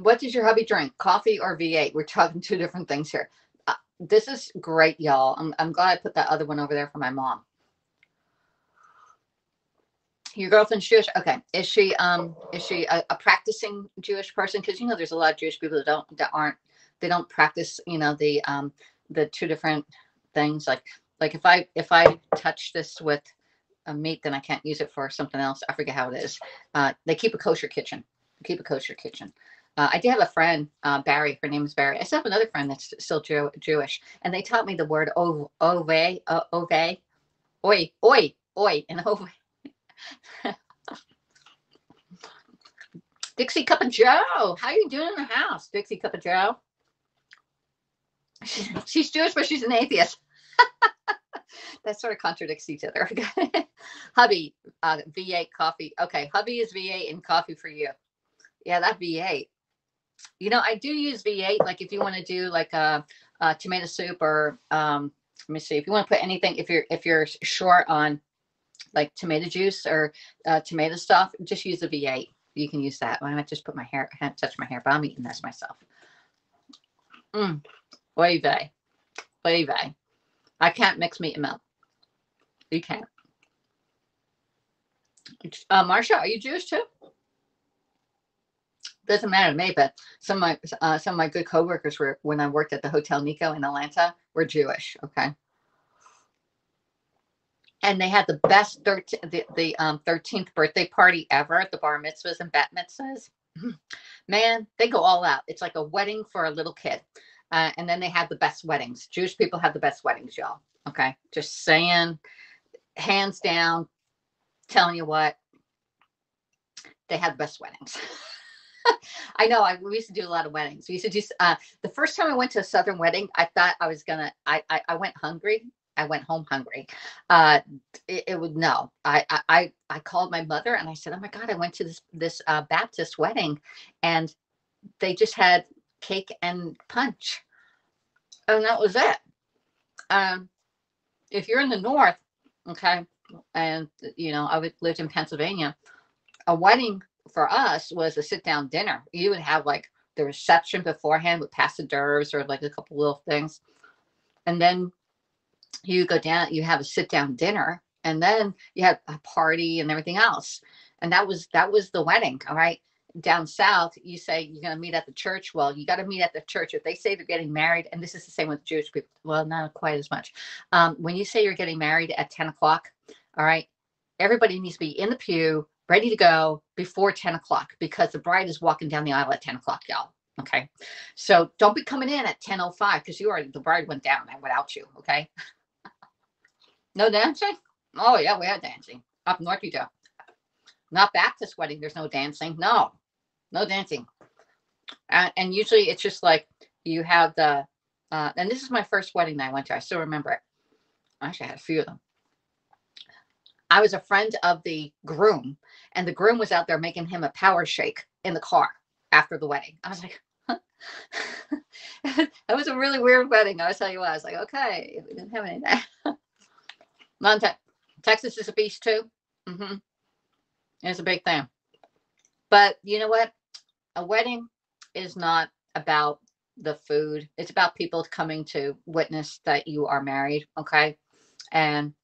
what does your hubby drink? Coffee or V8? We're talking two different things here. Uh, this is great, y'all. I'm, I'm glad I put that other one over there for my mom. Your girlfriend's Jewish. Okay, is she um is she a, a practicing Jewish person? Because you know there's a lot of Jewish people that don't that aren't they don't practice you know the um the two different things like like if I if I touch this with a meat then I can't use it for something else. I forget how it is. Uh, they keep a kosher kitchen. They Keep a kosher kitchen. Uh, I did have a friend, uh, Barry. Her name is Barry. I still have another friend that's still Jew- Jewish, and they taught me the word ov, ove, uh, ove, oi, oi, oi, and ove. (laughs) Dixie Cup of Joe, how are you doing in the house, Dixie Cup of Joe? She's, Jewish, but she's an atheist. (laughs) that sort of contradicts each other. (laughs) hubby, uh, V8 coffee. Okay, hubby is V8 and coffee for you. Yeah, that V8. You know, I do use V8. Like if you want to do like a, a tomato soup or um, let me see, if you want to put anything, if you're if you're short on like tomato juice or uh, tomato stuff, just use the V8. You can use that. I might just put my hair, I can't touch my hair, but I'm eating this myself. Mm. Oy vey. Oy vey. I can't mix meat and milk. You can't. Uh, Marsha, are you Jewish too? Doesn't matter to me, but some of my uh, some of my good coworkers were when I worked at the Hotel Nikko in Atlanta were Jewish. Okay, and they had the best 13, the, the um, 13th birthday party ever at the bar mitzvahs and bat mitzvahs. (clears throat) Man, they go all out. It's like a wedding for a little kid. Uh, and then they have the best weddings. Jewish people have the best weddings, y'all. Okay. Just saying, hands down, telling you what, they have the best weddings. (laughs) I know. I we used to do a lot of weddings. We used to do. Uh, the first time I went to a southern wedding, I thought I was gonna. I, I went hungry. I went home hungry. Uh, it, it would no. I, I I called my mother and I said, "Oh my God, I went to this this uh, Baptist wedding, and they just had cake and punch, and that was it." Um, if you're in the north, okay, and you know I would lived in Pennsylvania, a wedding for us was a sit down dinner. You would have like the reception beforehand with pas d'oeuvres or like a couple little things, and then you go down. You have a sit down dinner, and then you have a party and everything else. And that was that was the wedding. All right. Down south, you say you're going to meet at the church. Well, you got to meet at the church. If they say they're getting married, and this is the same with Jewish people, well, not quite as much. Um, when you say you're getting married at 10 o'clock, all right, everybody needs to be in the pew, ready to go before 10 o'clock because the bride is walking down the aisle at 10 o'clock, y'all. Okay. So don't be coming in at 10.05 because you already, the bride went down and without you. Okay. No dancing? Oh, yeah, we had dancing. Up north, you do. Not Baptist wedding. There's no dancing. No, no dancing. And usually it's just like you have the, uh, and this is my first wedding that I went to. I still remember it. Actually, had a few of them. I was a friend of the groom, and the groom was out there making him a power shake in the car after the wedding. I was like, (laughs) that was a really weird wedding. I will tell you what, I was like, okay, we didn't have any (laughs) that. Texas is a beast too. Mm-hmm. It's a big thing. But you know what? A wedding is not about the food. It's about people coming to witness that you are married. Okay. And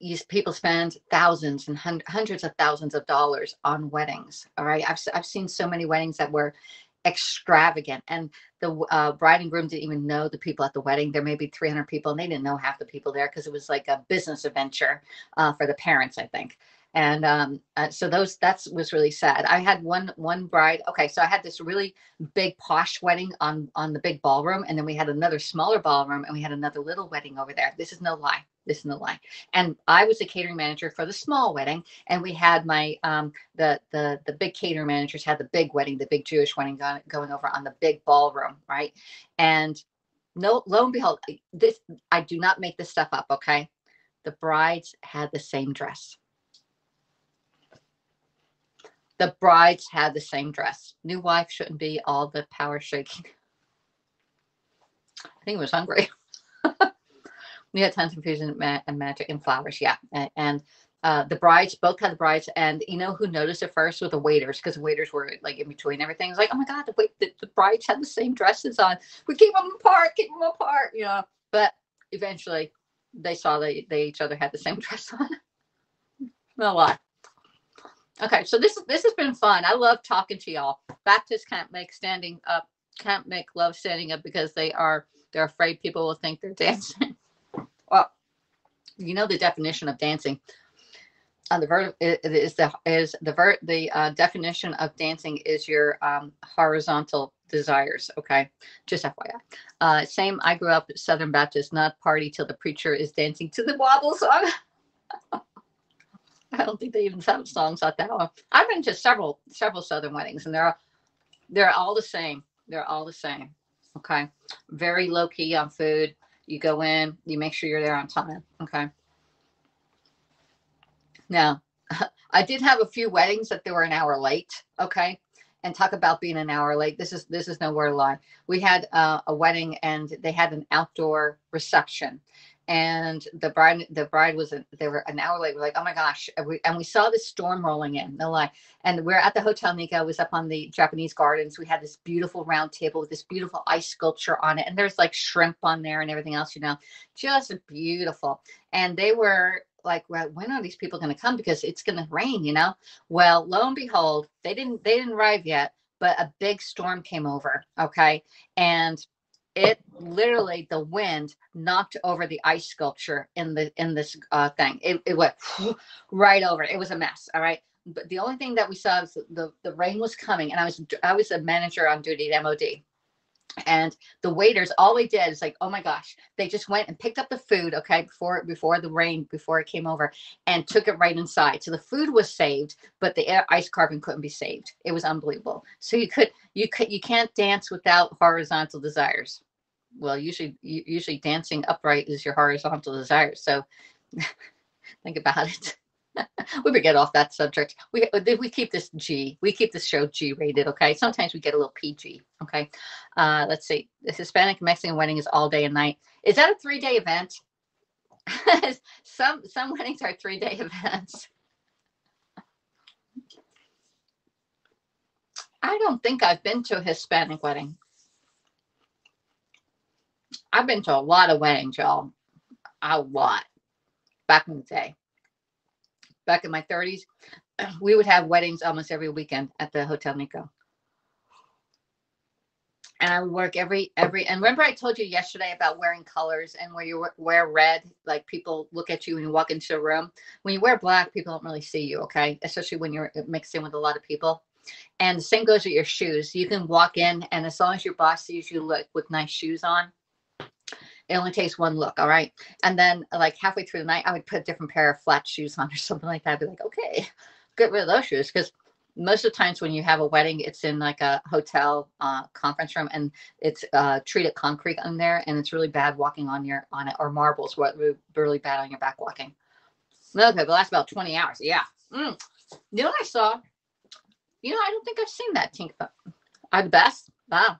these people spend thousands and hun- hundreds of thousands of dollars on weddings. All right. I've, I've seen so many weddings that were extravagant and the uh, bride and groom didn't even know the people at the wedding. There may be 300 people and they didn't know half the people there because it was like a business adventure uh, for the parents, I think. And um, uh, so those that's was really sad. I had one one bride. Okay, so I had this really big posh wedding on on the big ballroom, and then we had another smaller ballroom, and we had another little wedding over there. This is no lie. This is the lie. And I was the catering manager for the small wedding, and we had my um the the the big catering managers had the big wedding, the big Jewish wedding going, going over on the big ballroom, right? And no, lo and behold, this I do not make this stuff up. Okay, the brides had the same dress. The brides had the same dress. New wife shouldn't be all the power shaking. I think it was hungry. (laughs) we had tons of ma- and magic and flowers, yeah. And, and uh, the brides both had the brides, and you know who noticed it first with the waiters because the waiters were like in between everything. It's like, oh my god, the, wait, the, the brides had the same dresses on. We keep them apart, keep them apart, you know. But eventually, they saw they they each other had the same (laughs) dress on. no lie. Okay, so this is this has been fun. I love talking to y'all. Baptists can't make standing up, can't make love standing up because they are they're afraid people will think they're (laughs) dancing. Well, you know the definition of dancing. On the vert is the is the vert the uh, definition of dancing is your um, horizontal desires. Okay, just FYI. Uh, same. I grew up Southern Baptist, not party till the preacher is dancing to the wobble song. (laughs) I don't think they even have songs like that one. I've been to several several Southern weddings, and they're they're all the same. They're all the same. Okay, very low key on food. You go in, you make sure you're there on time. Okay. Now, (laughs) I did have a few weddings that they were an hour late. Okay, and talk about being an hour late. This is this is nowhere to lie. We had uh, a wedding and they had an outdoor reception, and the bride the bride was they were an hour late. We're like oh my gosh. And we, and we saw this storm rolling in no lie. And we're at the hotel Nikko was up on the japanese gardens. We had this beautiful round table with this beautiful ice sculpture on it. And there's like shrimp on there and everything else you know. Just beautiful. And they were like well, when are these people going to come? Because it's going to rain you know? Well lo and behold they didn't they didn't arrive yet but a big storm came over okay? And it literally the wind knocked over the ice sculpture in the in this uh, thing. It, it went (laughs) right over. It was a mess. All right. But the only thing that we saw is the the rain was coming, and I was I was a manager on duty at MOD, and the waiters all they did is like oh my gosh they just went and picked up the food okay before before the rain before it came over and took it right inside so the food was saved but the ice carving couldn't be saved it was unbelievable so you could you could you can't dance without horizontal desires well usually usually dancing upright is your horizontal desire so (laughs) think about it. (laughs) We would get off that subject. We we keep this g we keep this show g rated okay? Sometimes we get a little pg okay? Uh let's see. The hispanic mexican wedding is all day and night. Is that a three day event? (laughs) Some some weddings are three day events. I don't think i've been to a hispanic wedding I've been to a lot of weddings, y'all. A lot. Back in the day. Back in my 30s, (clears throat) we would have weddings almost every weekend at the Hotel Nikko. And I would work every every and remember I told you yesterday about wearing colors and where you wear red, like people look at you when you walk into a room. When you wear black, people don't really see you, okay? Especially when you're uh, mixed in with a lot of people. And the same goes with your shoes. You can walk in, and as long as your boss sees you look with nice shoes on, it only takes one look, all right. And then like halfway through the night, I would put a different pair of flat shoes on or (laughs) something like that. I'd be like, okay, get rid of those shoes because most of the times when you have a wedding, it's in like a hotel uh, conference room and it's uh, treated concrete on there, and it's really bad walking on your on it or marbles. What really bad on your back walking. Okay, but that's about twenty hours. Yeah. Mm. You know what I saw? You know, I don't think I've seen that Tink. Are the best? Wow.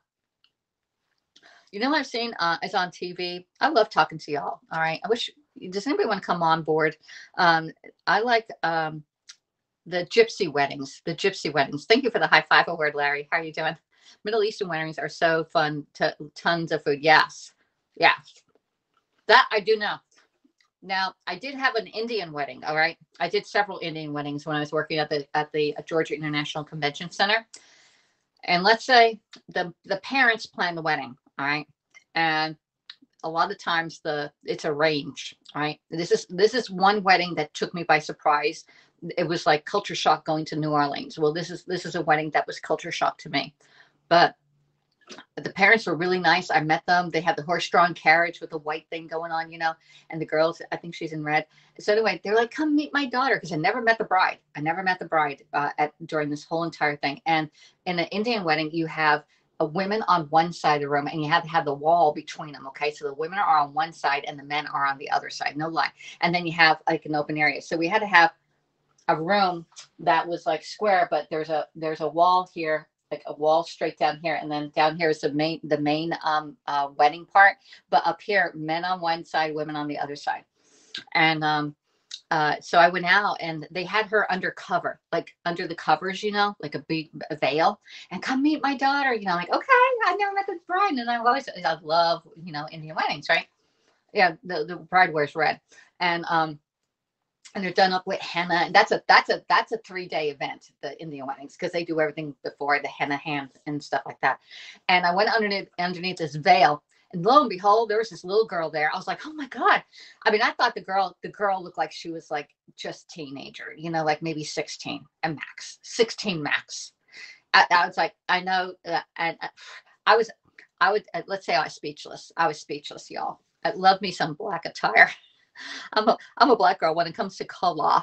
You know what I've seen? Uh, it's on TV. I love talking to y'all. All right. I wish. Does anybody want to come on board? Um, I like um, the gypsy weddings. The gypsy weddings. Thank you for the high five award, Larry. How are you doing? Middle Eastern weddings are so fun. To tons of food. Yes. Yeah. That I do know. Now, I did have an Indian wedding. All right, I did several Indian weddings when I was working at the at the Georgia International Convention Center. And let's say the the parents plan the wedding right and a lot of times the it's arranged right this is this is one wedding that took me by surprise it was like culture shock going to new orleans well this is this is a wedding that was culture shock to me but the parents were really nice. I met them. They had the horse-drawn carriage with the white thing going on, you know, and the girls, I think she's in red. So anyway, they're like, "Come meet my daughter," because I never met the bride. I never met the bride uh, at during this whole entire thing. And in an Indian wedding, you have women on one side of the room, and you have to have the wall between them. Okay, so the women are on one side and the men are on the other side. No lie. And then you have like an open area. So we had to have a room that was like square, but there's a there's a wall here like a wall straight down here and then down here is the main the main um uh, wedding part but up here men on one side women on the other side and um uh so i went out and they had her under cover like under the covers you know like a big veil and come meet my daughter you know like okay i never met the bride and i always i love you know indian weddings right yeah the, the bride wears red and um and they're done up with henna. And that's a that's a that's a three day event, the Indian weddings, because they do everything before the henna hand and stuff like that. And I went underneath underneath this veil, and lo and behold, there was this little girl there. I was like, oh my god! I mean, I thought the girl the girl looked like she was like just teenager, you know, like maybe sixteen and max, sixteen max. I, I was like, I know, uh, and uh, I was, I would uh, let's say I was speechless. I was speechless, y'all. I love me some black attire. (laughs) I'm a I'm a black girl when it comes to color.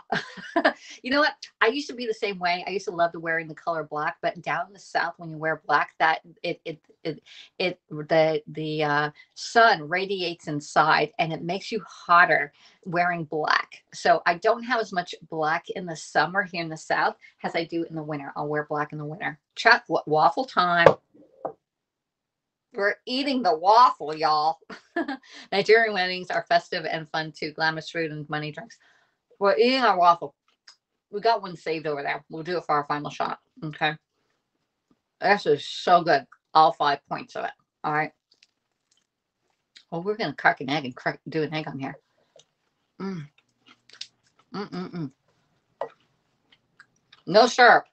(laughs) you know what? I used to be the same way. I used to love the wearing the color black, but down in the south, when you wear black, that it it it it the the uh, sun radiates inside and it makes you hotter wearing black. So I don't have as much black in the summer here in the south as I do in the winter. I'll wear black in the winter. Chat waffle time. We're eating the waffle, y'all. (laughs) Nigerian weddings are festive and fun too. Glamorous food and money drinks. We're eating our waffle. We got one saved over there. We'll do it for our final shot. Okay. This is so good. All five points of it. All right. Well, we're going to crack an egg and crack, do an egg on here. Mm. Mm-mm-mm. No syrup.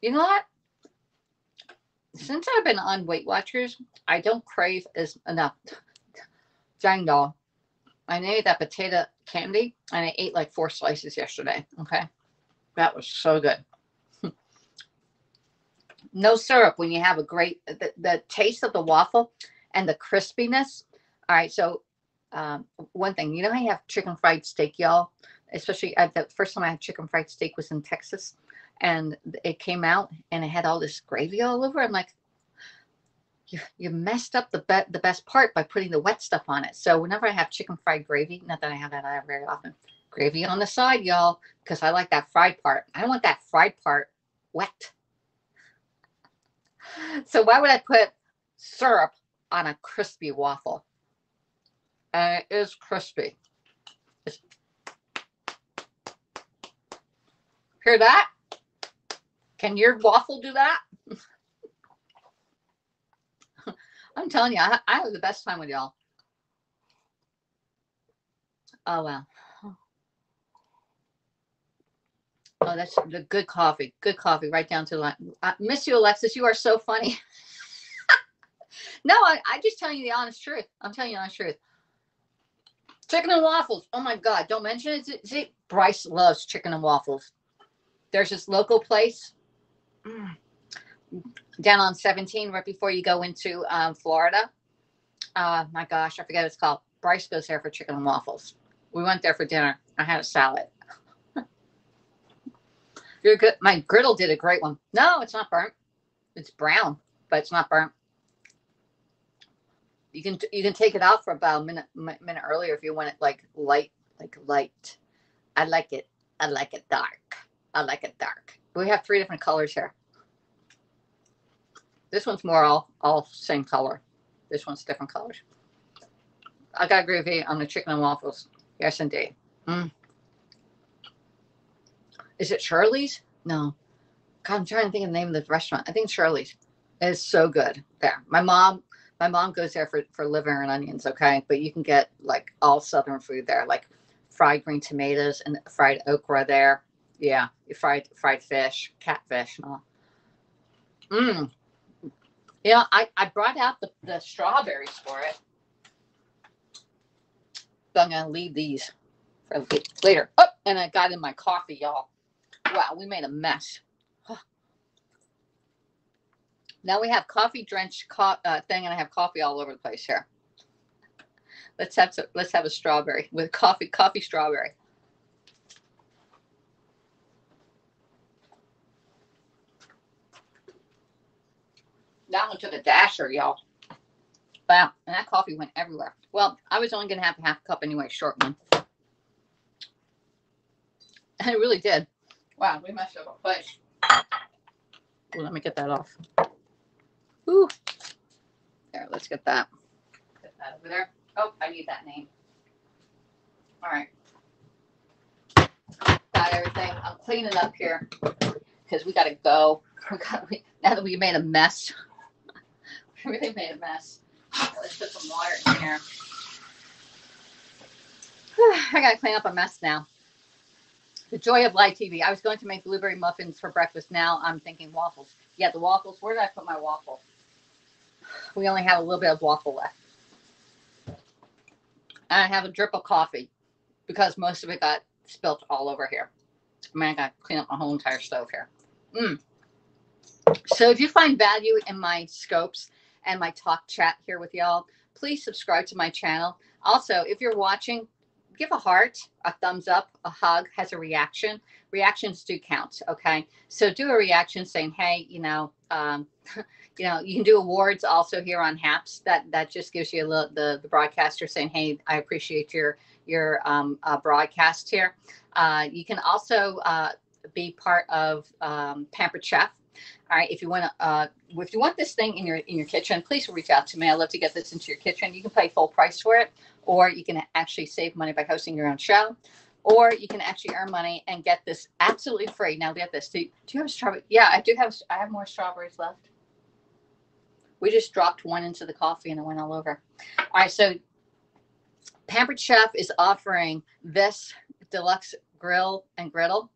You know what? Since I've been on Weight Watchers, I don't crave as enough. Dang doll. I ate that potato candy and I ate like four slices yesterday. Okay. That was so good. no syrup when you have a great, the, the taste of the waffle and the crispiness. All right. So, um, one thing, you know, I have chicken fried steak, y'all, especially at the first time I had chicken fried steak was in Texas and it came out and it had all this gravy all over. I'm like, you, you messed up the be- the best part by putting the wet stuff on it. So whenever I have chicken fried gravy, not that I have that very often, gravy on the side, y'all, because I like that fried part. I want that fried part wet. So why would I put syrup on a crispy waffle? And it is crispy. It's... Hear that? Can your waffle do that? (laughs) I'm telling you, I, I have the best time with y'all. Oh, well. Oh, that's the good coffee. Good coffee, right down to the line. I miss you, Alexis. You are so funny. (laughs) no, I, I just telling you the honest truth. I'm telling you the honest truth. Chicken and waffles. Oh my God. Don't mention it. See, Bryce loves chicken and waffles. There's this local place. Down on 17 right before you go into um, Florida. Uh, my gosh, I forget what it's called. Bryce goes there for chicken and waffles. We went there for dinner. I had a salad. (laughs) You're good. My griddle did a great one. No, it's not burnt. It's brown, but it's not burnt. You can you can take it out for about a minute minute earlier if you want it like light, like light. I like it. I like it dark. I like it dark. We have three different colors here. This one's more all, all same color. This one's different colors. I got gravy on the chicken and waffles. Yes, indeed. Mm. Is it Shirley's? No. God, I'm trying to think of the name of the restaurant. I think Shirley's. It's so good there. My mom, my mom goes there for, for liver and onions, okay? But you can get like all southern food there, like fried green tomatoes and fried okra there. Yeah, fried fried fish, catfish, and all. Mmm. Yeah, I, I brought out the, the strawberries for it. So I'm gonna leave these for later. Oh, and I got in my coffee, y'all. Wow, we made a mess. (sighs) Now we have coffee drenched co- uh, thing, and I have coffee all over the place here. Let's have some, let's have a strawberry with coffee, coffee strawberry. That one took a dasher, y'all. Wow, and that coffee went everywhere. Well, I was only gonna have half a cup anyway, short one. And it really did. Wow, we messed up a place. Ooh, let me get that off. Ooh. There, let's get that. Get that over there. Oh, I need that name. All right. Got everything. I'm cleaning up here because we gotta go. (laughs) We got, we, now that we made a mess. We (laughs) really made a mess. Let's put some water in here. (sighs) I gotta clean up a mess now. The joy of live TV. I was going to make blueberry muffins for breakfast. Now I'm thinking waffles. Yeah, the waffles. Where did I put my waffle? (sighs) We only have a little bit of waffle left. I have a drip of coffee because most of it got spilt all over here. I mean, I got to clean up my whole entire stove here. Mm. So if you find value in my scopes and my talk chat here with y'all, please subscribe to my channel. Also, if you're watching, give a heart, a thumbs up, a hug has a reaction. Reactions do count. Okay. So do a reaction saying, hey, you know, um, (laughs) you know, you can do awards also here on Happs. That that just gives you a little the, the broadcaster saying, hey, I appreciate your your um, uh, broadcast here. Uh, you can also uh, be part of um, Pampered Chef. All right, if you want to, uh, if you want this thing in your in your kitchen, please reach out to me. I'd love to get this into your kitchen. You can pay full price for it, or you can actually save money by hosting your own show, or you can actually earn money and get this absolutely free. Now get this. Do, do you have strawberry? Yeah, I do have. I have more strawberries left. We just dropped one into the coffee and it went all over. All right, so Pampered Chef is offering this deluxe grill and griddle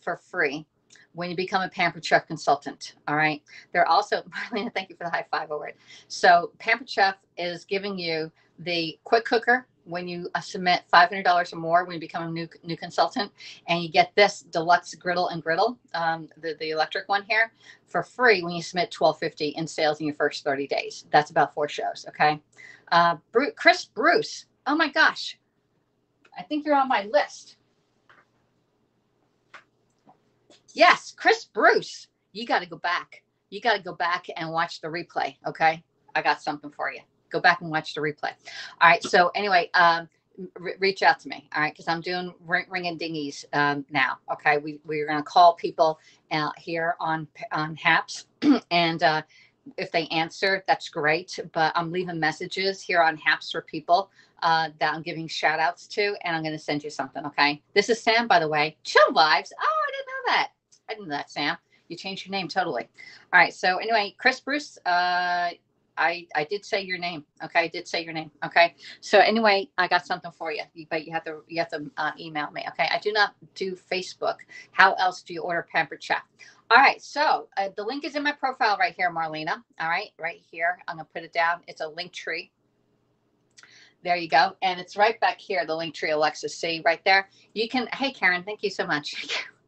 for free when you become a Pampered Chef consultant. All right. They're also, (laughs) Marlena, thank you for the high five award. So, Pampered Chef is giving you the quick cooker when you uh, submit $500 or more when you become a new new consultant and you get this deluxe griddle and griddle um, the, the electric one here for free when you submit 1250 in sales in your first 30 days that's about four shows okay uh, Bruce, chris bruce oh my gosh i think you're on my list yes chris bruce you got to go back you got to go back and watch the replay okay i got something for you go back and watch the replay. All right. So anyway, um, re- reach out to me. All right, because I'm doing ring, ring dingies um, now. Okay, we we're gonna call people uh, here on on Happs, (clears throat) and uh, if they answer, that's great. But I'm leaving messages here on Happs for people uh, that I'm giving shout outs to, and I'm gonna send you something. Okay. This is Sam, by the way. Chill vibes. Oh, I didn't know that. I that, Sam. You changed your name totally. All right. So anyway, Chris Bruce. Uh, I, I did say your name. Okay, I did say your name. Okay. So anyway, I got something for you, but you have to you have to uh, email me. Okay. I do not do Facebook. How else do you order Pampered Chef? All right. So uh, the link is in my profile right here, Marlena. All right, right here. I'm gonna put it down. It's a link tree. There you go, and it's right back here. The link tree, Alexis. See right there. You can. Hey, Karen. Thank you so much. (laughs)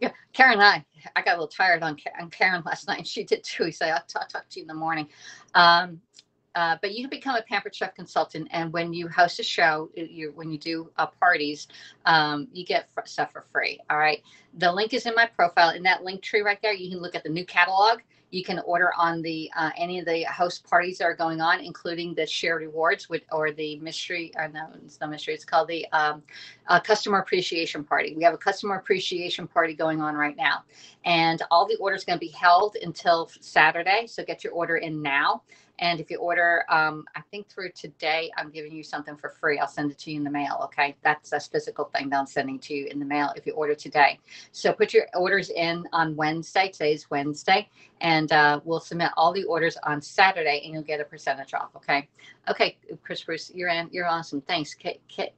yeah, Karen and I, I got a little tired on, on Karen (laughs) last night. She did too. He said, I'll, t- I'll talk to you in the morning. Um, uh, but you can become a Pampered Chef consultant, and when you host a show, you when you do uh, parties, um, you get f- stuff for free. All right, the link is in my profile. In that link tree right there, you can look at the new catalog. You can order on the uh, any of the host parties that are going on, including the share rewards with or the mystery. Or no, it's not mystery. It's called the um, uh, customer appreciation party. We have a customer appreciation party going on right now, and all the orders going to be held until Saturday. So get your order in now. And if you order, um, I think through today, I'm giving you something for free. I'll send it to you in the mail. Okay. That's a physical thing that I'm sending to you in the mail if you order today. So put your orders in on Wednesday. Today's Wednesday. And uh, we'll submit all the orders on Saturday and you'll get a percentage off. Okay. Okay. Chris Bruce, you're in. You're awesome. Thanks. K- K-.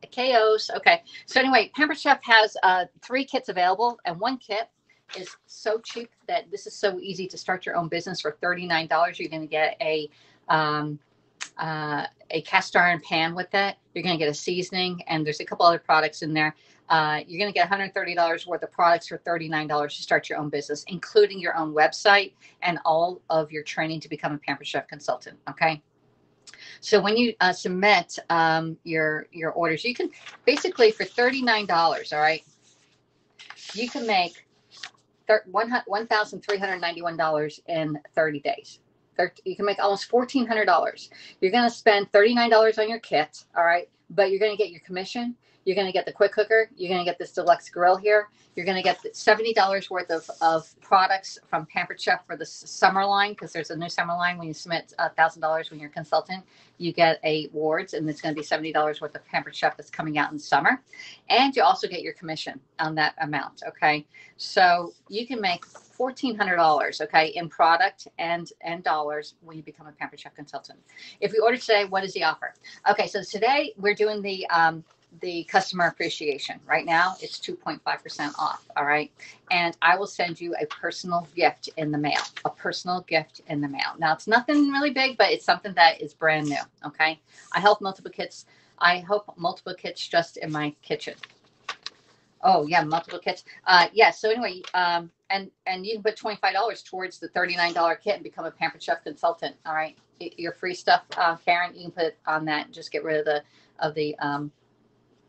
Okay. So anyway, Pampered Chef has uh, three kits available and one kit is so cheap that this is so easy to start your own business for $39 you're going to get a um, uh, a cast iron pan with it you're going to get a seasoning and there's a couple other products in there Uh, you're going to get $130 worth of products for $39 to start your own business, including your own website and all of your training to become a Pamper Chef consultant. Okay. So when you uh, submit um, your your orders, you can basically for thirty nine dollars. All right, you can make thir- one one thousand three hundred ninety one dollars in thirty days. You can make almost fourteen hundred dollars. You're going to spend thirty nine dollars on your kit. All right, but you're going to get your commission. You're going to get the quick cooker. You're going to get this deluxe grill here. You're going to get $70 worth of, of products from Pampered Chef for the summer line because there's a new summer line when you submit $1,000 when you're a consultant. You get a awards and it's going to be $70 worth of Pampered Chef that's coming out in summer. And you also get your commission on that amount. Okay. So you can make $1,400, okay, in product and, and dollars when you become a Pampered Chef consultant. If you order today, what is the offer? Okay. So today we're doing the, um, the customer appreciation. Right now, it's 2.5% off. All right. And I will send you a personal gift in the mail, a personal gift in the mail. Now, it's nothing really big, but it's something that is brand new. Okay. I help multiple kits. I hope multiple kits just in my kitchen. Oh, yeah, multiple kits. Uh, yeah. So, anyway, um, and and you can put $25 towards the $39 kit and become a Pampered Chef consultant. All right. Your free stuff, uh, Karen, you can put on that just get rid of the, of the, um,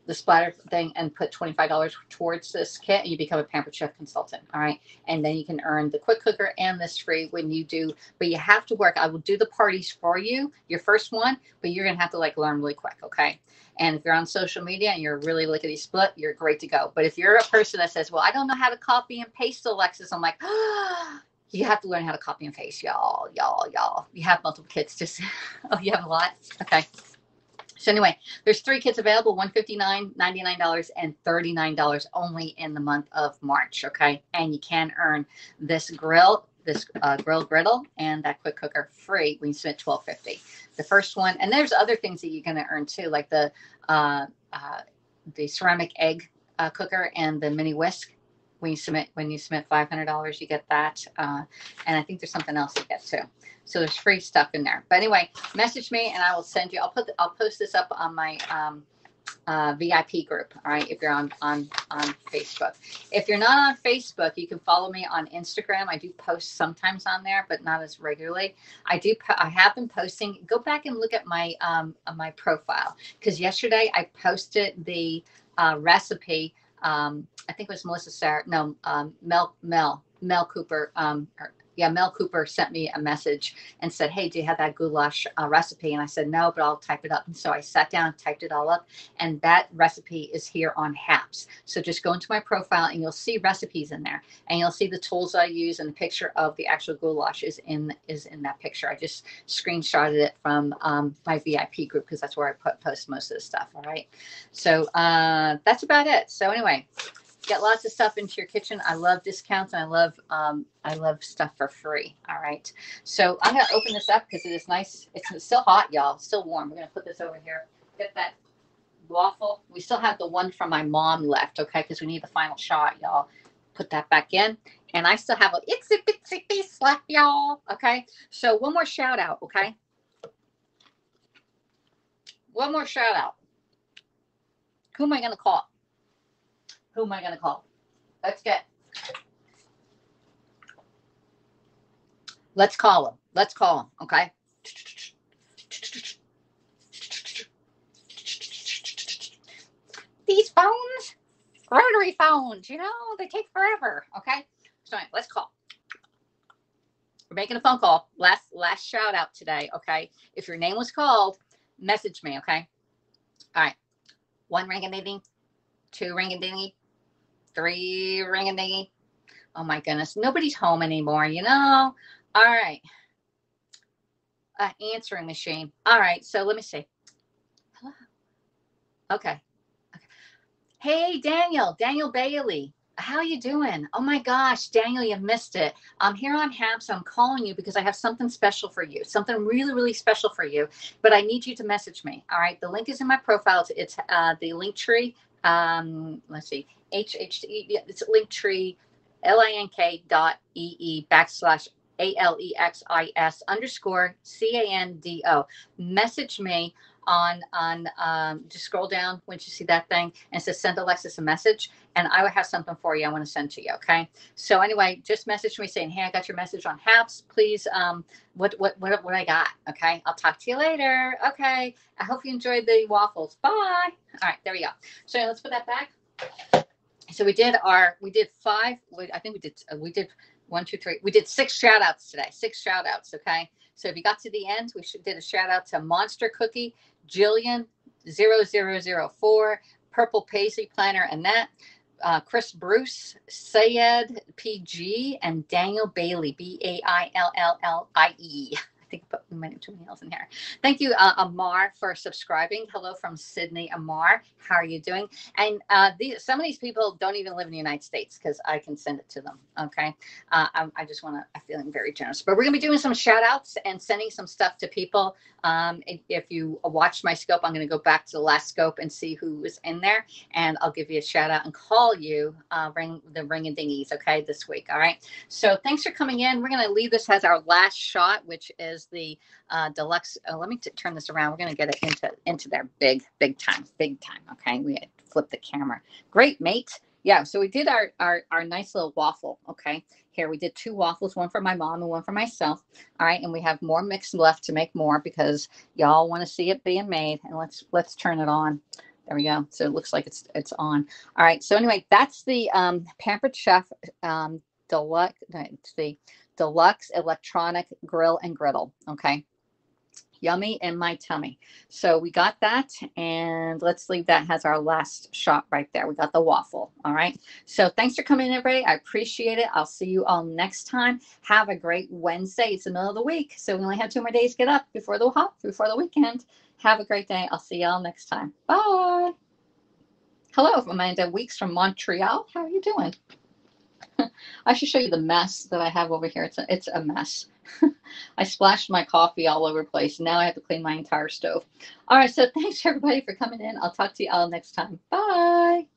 the splatter thing and put $25 towards this kit and you become a pampered chef consultant all right? And then you can earn the quick cooker and this free when you do but you have to work i will do the parties for you your first one but you're gonna have to like learn really quick okay? And if you're on social media and you're really lickety split you're great to go but if you're a person that says well i don't know how to copy and paste alexis i'm like (gasps) you have to learn how to copy and paste y'all y'all y'all. You have multiple kits just (laughs) oh you have a lot? Okay so anyway, there's three kits available, $159, $99, and $39 only in the month of March. Okay. And you can earn this grill, this uh, grill griddle, and that quick cooker free when you submit 1250 The first one, and there's other things that you're going to earn too, like the uh, uh, the ceramic egg uh, cooker and the mini whisk. When you submit when you submit five hundred dollars, you get that, uh, and I think there's something else you get too. So there's free stuff in there. But anyway, message me and I will send you. I'll put I'll post this up on my um, uh, VIP group. All right, if you're on on on Facebook. If you're not on Facebook, you can follow me on Instagram. I do post sometimes on there, but not as regularly. I do. I have been posting. Go back and look at my um uh, my profile because yesterday I posted the uh, recipe. Um, I think it was Melissa Sarah. No, um, Mel Mel Mel Cooper. Um, yeah, Mel Cooper sent me a message and said, "Hey, do you have that goulash uh, recipe?" And I said, "No, but I'll type it up." And so I sat down, and typed it all up, and that recipe is here on Happs. So just go into my profile, and you'll see recipes in there, and you'll see the tools I use, and the picture of the actual goulash is in is in that picture. I just screenshotted it from um, my VIP group because that's where I put post most of the stuff. All right, so uh, that's about it. So anyway get lots of stuff into your kitchen. I love discounts and I love um, I love stuff for free. All right. So I'm gonna open this up because it is nice. It's still hot, y'all. Still warm. We're gonna put this over here. Get that waffle. We still have the one from my mom left, okay? Because we need the final shot, y'all. Put that back in. And I still have a itsy bitsy piece left, y'all. Okay. So one more shout out, okay? One more shout out. Who am I gonna call? Who am I gonna call? Let's get. Let's call him. Let's call him. Okay. These phones, rotary phones, you know, they take forever. Okay. So anyway, let's call. We're making a phone call. Last last shout out today. Okay. If your name was called, message me. Okay. All right. One ring a ding, two ring a dingy, three ring a dingy. Oh my goodness. Nobody's home anymore, you know? All right. Uh, answering machine. All right. So let me see. Hello. Okay. okay. Hey, Daniel. Daniel Bailey. How you doing? Oh my gosh, Daniel, you missed it. I'm here on Happs. I'm calling you because I have something special for you. Something really, really special for you. But I need you to message me. All right. The link is in my profile. It's, it's uh, the link tree. Um, let's see. HH. It's Linktree. L-I-N-K dot E-E backslash A-L-E-X-I-S underscore C-A-N-D-O. Message me on on um, just scroll down once you see that thing and it says send Alexis a message, and I will have something for you I want to send to you. Okay. So anyway, just message me saying, hey, I got your message on Happs. Please, um, what what what what I got? Okay. I'll talk to you later. Okay. I hope you enjoyed the waffles. Bye. All right. There we go. So let's put that back. So we did our we did five. I think we did uh, we did one two three. We did six shout outs today. Six shout outs. Okay. So if you got to the end, we should did a shout out to Monster Cookie, Jillian 0004, Purple Paisley Planner Annette, uh, Chris Bruce, Sayed PG, and Daniel Bailey, B A I L L L I E. I think put my name too many L's in here. Thank you, uh, Amar, for subscribing. Hello from Sydney, Amar. How are you doing? And uh, these, some of these people don't even live in the United States because I can send it to them. Okay. Uh, I, I just want to, I'm feeling very generous. But we're going to be doing some shout outs and sending some stuff to people. Um, if, you watch my scope, I'm going to go back to the last scope and see who was in there. And I'll give you a shout out and call you, uh, ring the ring and dingies, okay, this week. All right. So thanks for coming in. We're going to leave this as our last shot, which is the uh, deluxe. Uh, let me t- turn this around. We're going to get it into into there big, big time, big time. Okay. We had the camera. Great, mate. Yeah. So we did our, our, our nice little waffle. Okay. Here we did two waffles, one for my mom and one for myself. All right. And we have more mix left to make more because y'all want to see it being made. And let's, let's turn it on. There we go. So it looks like it's, it's on. All right. So anyway, that's the um, Pampered Chef um, deluxe, it's the deluxe electronic grill and griddle. Okay. Yummy in my tummy. So we got that, and let's leave that as our last shot right there. We got the waffle. All right. So thanks for coming in, everybody. I appreciate it. I'll see you all next time. Have a great Wednesday. It's the middle of the week, so we only have two more days to get up before the hop before the weekend. Have a great day. I'll see y'all next time. Bye. Hello, Amanda Weeks from Montreal. How are you doing? (laughs) I should show you the mess that I have over here. It's a, it's a mess. (laughs) I splashed my coffee all over the place. Now I have to clean my entire stove. All right. So thanks everybody for coming in. I'll talk to you all next time. Bye.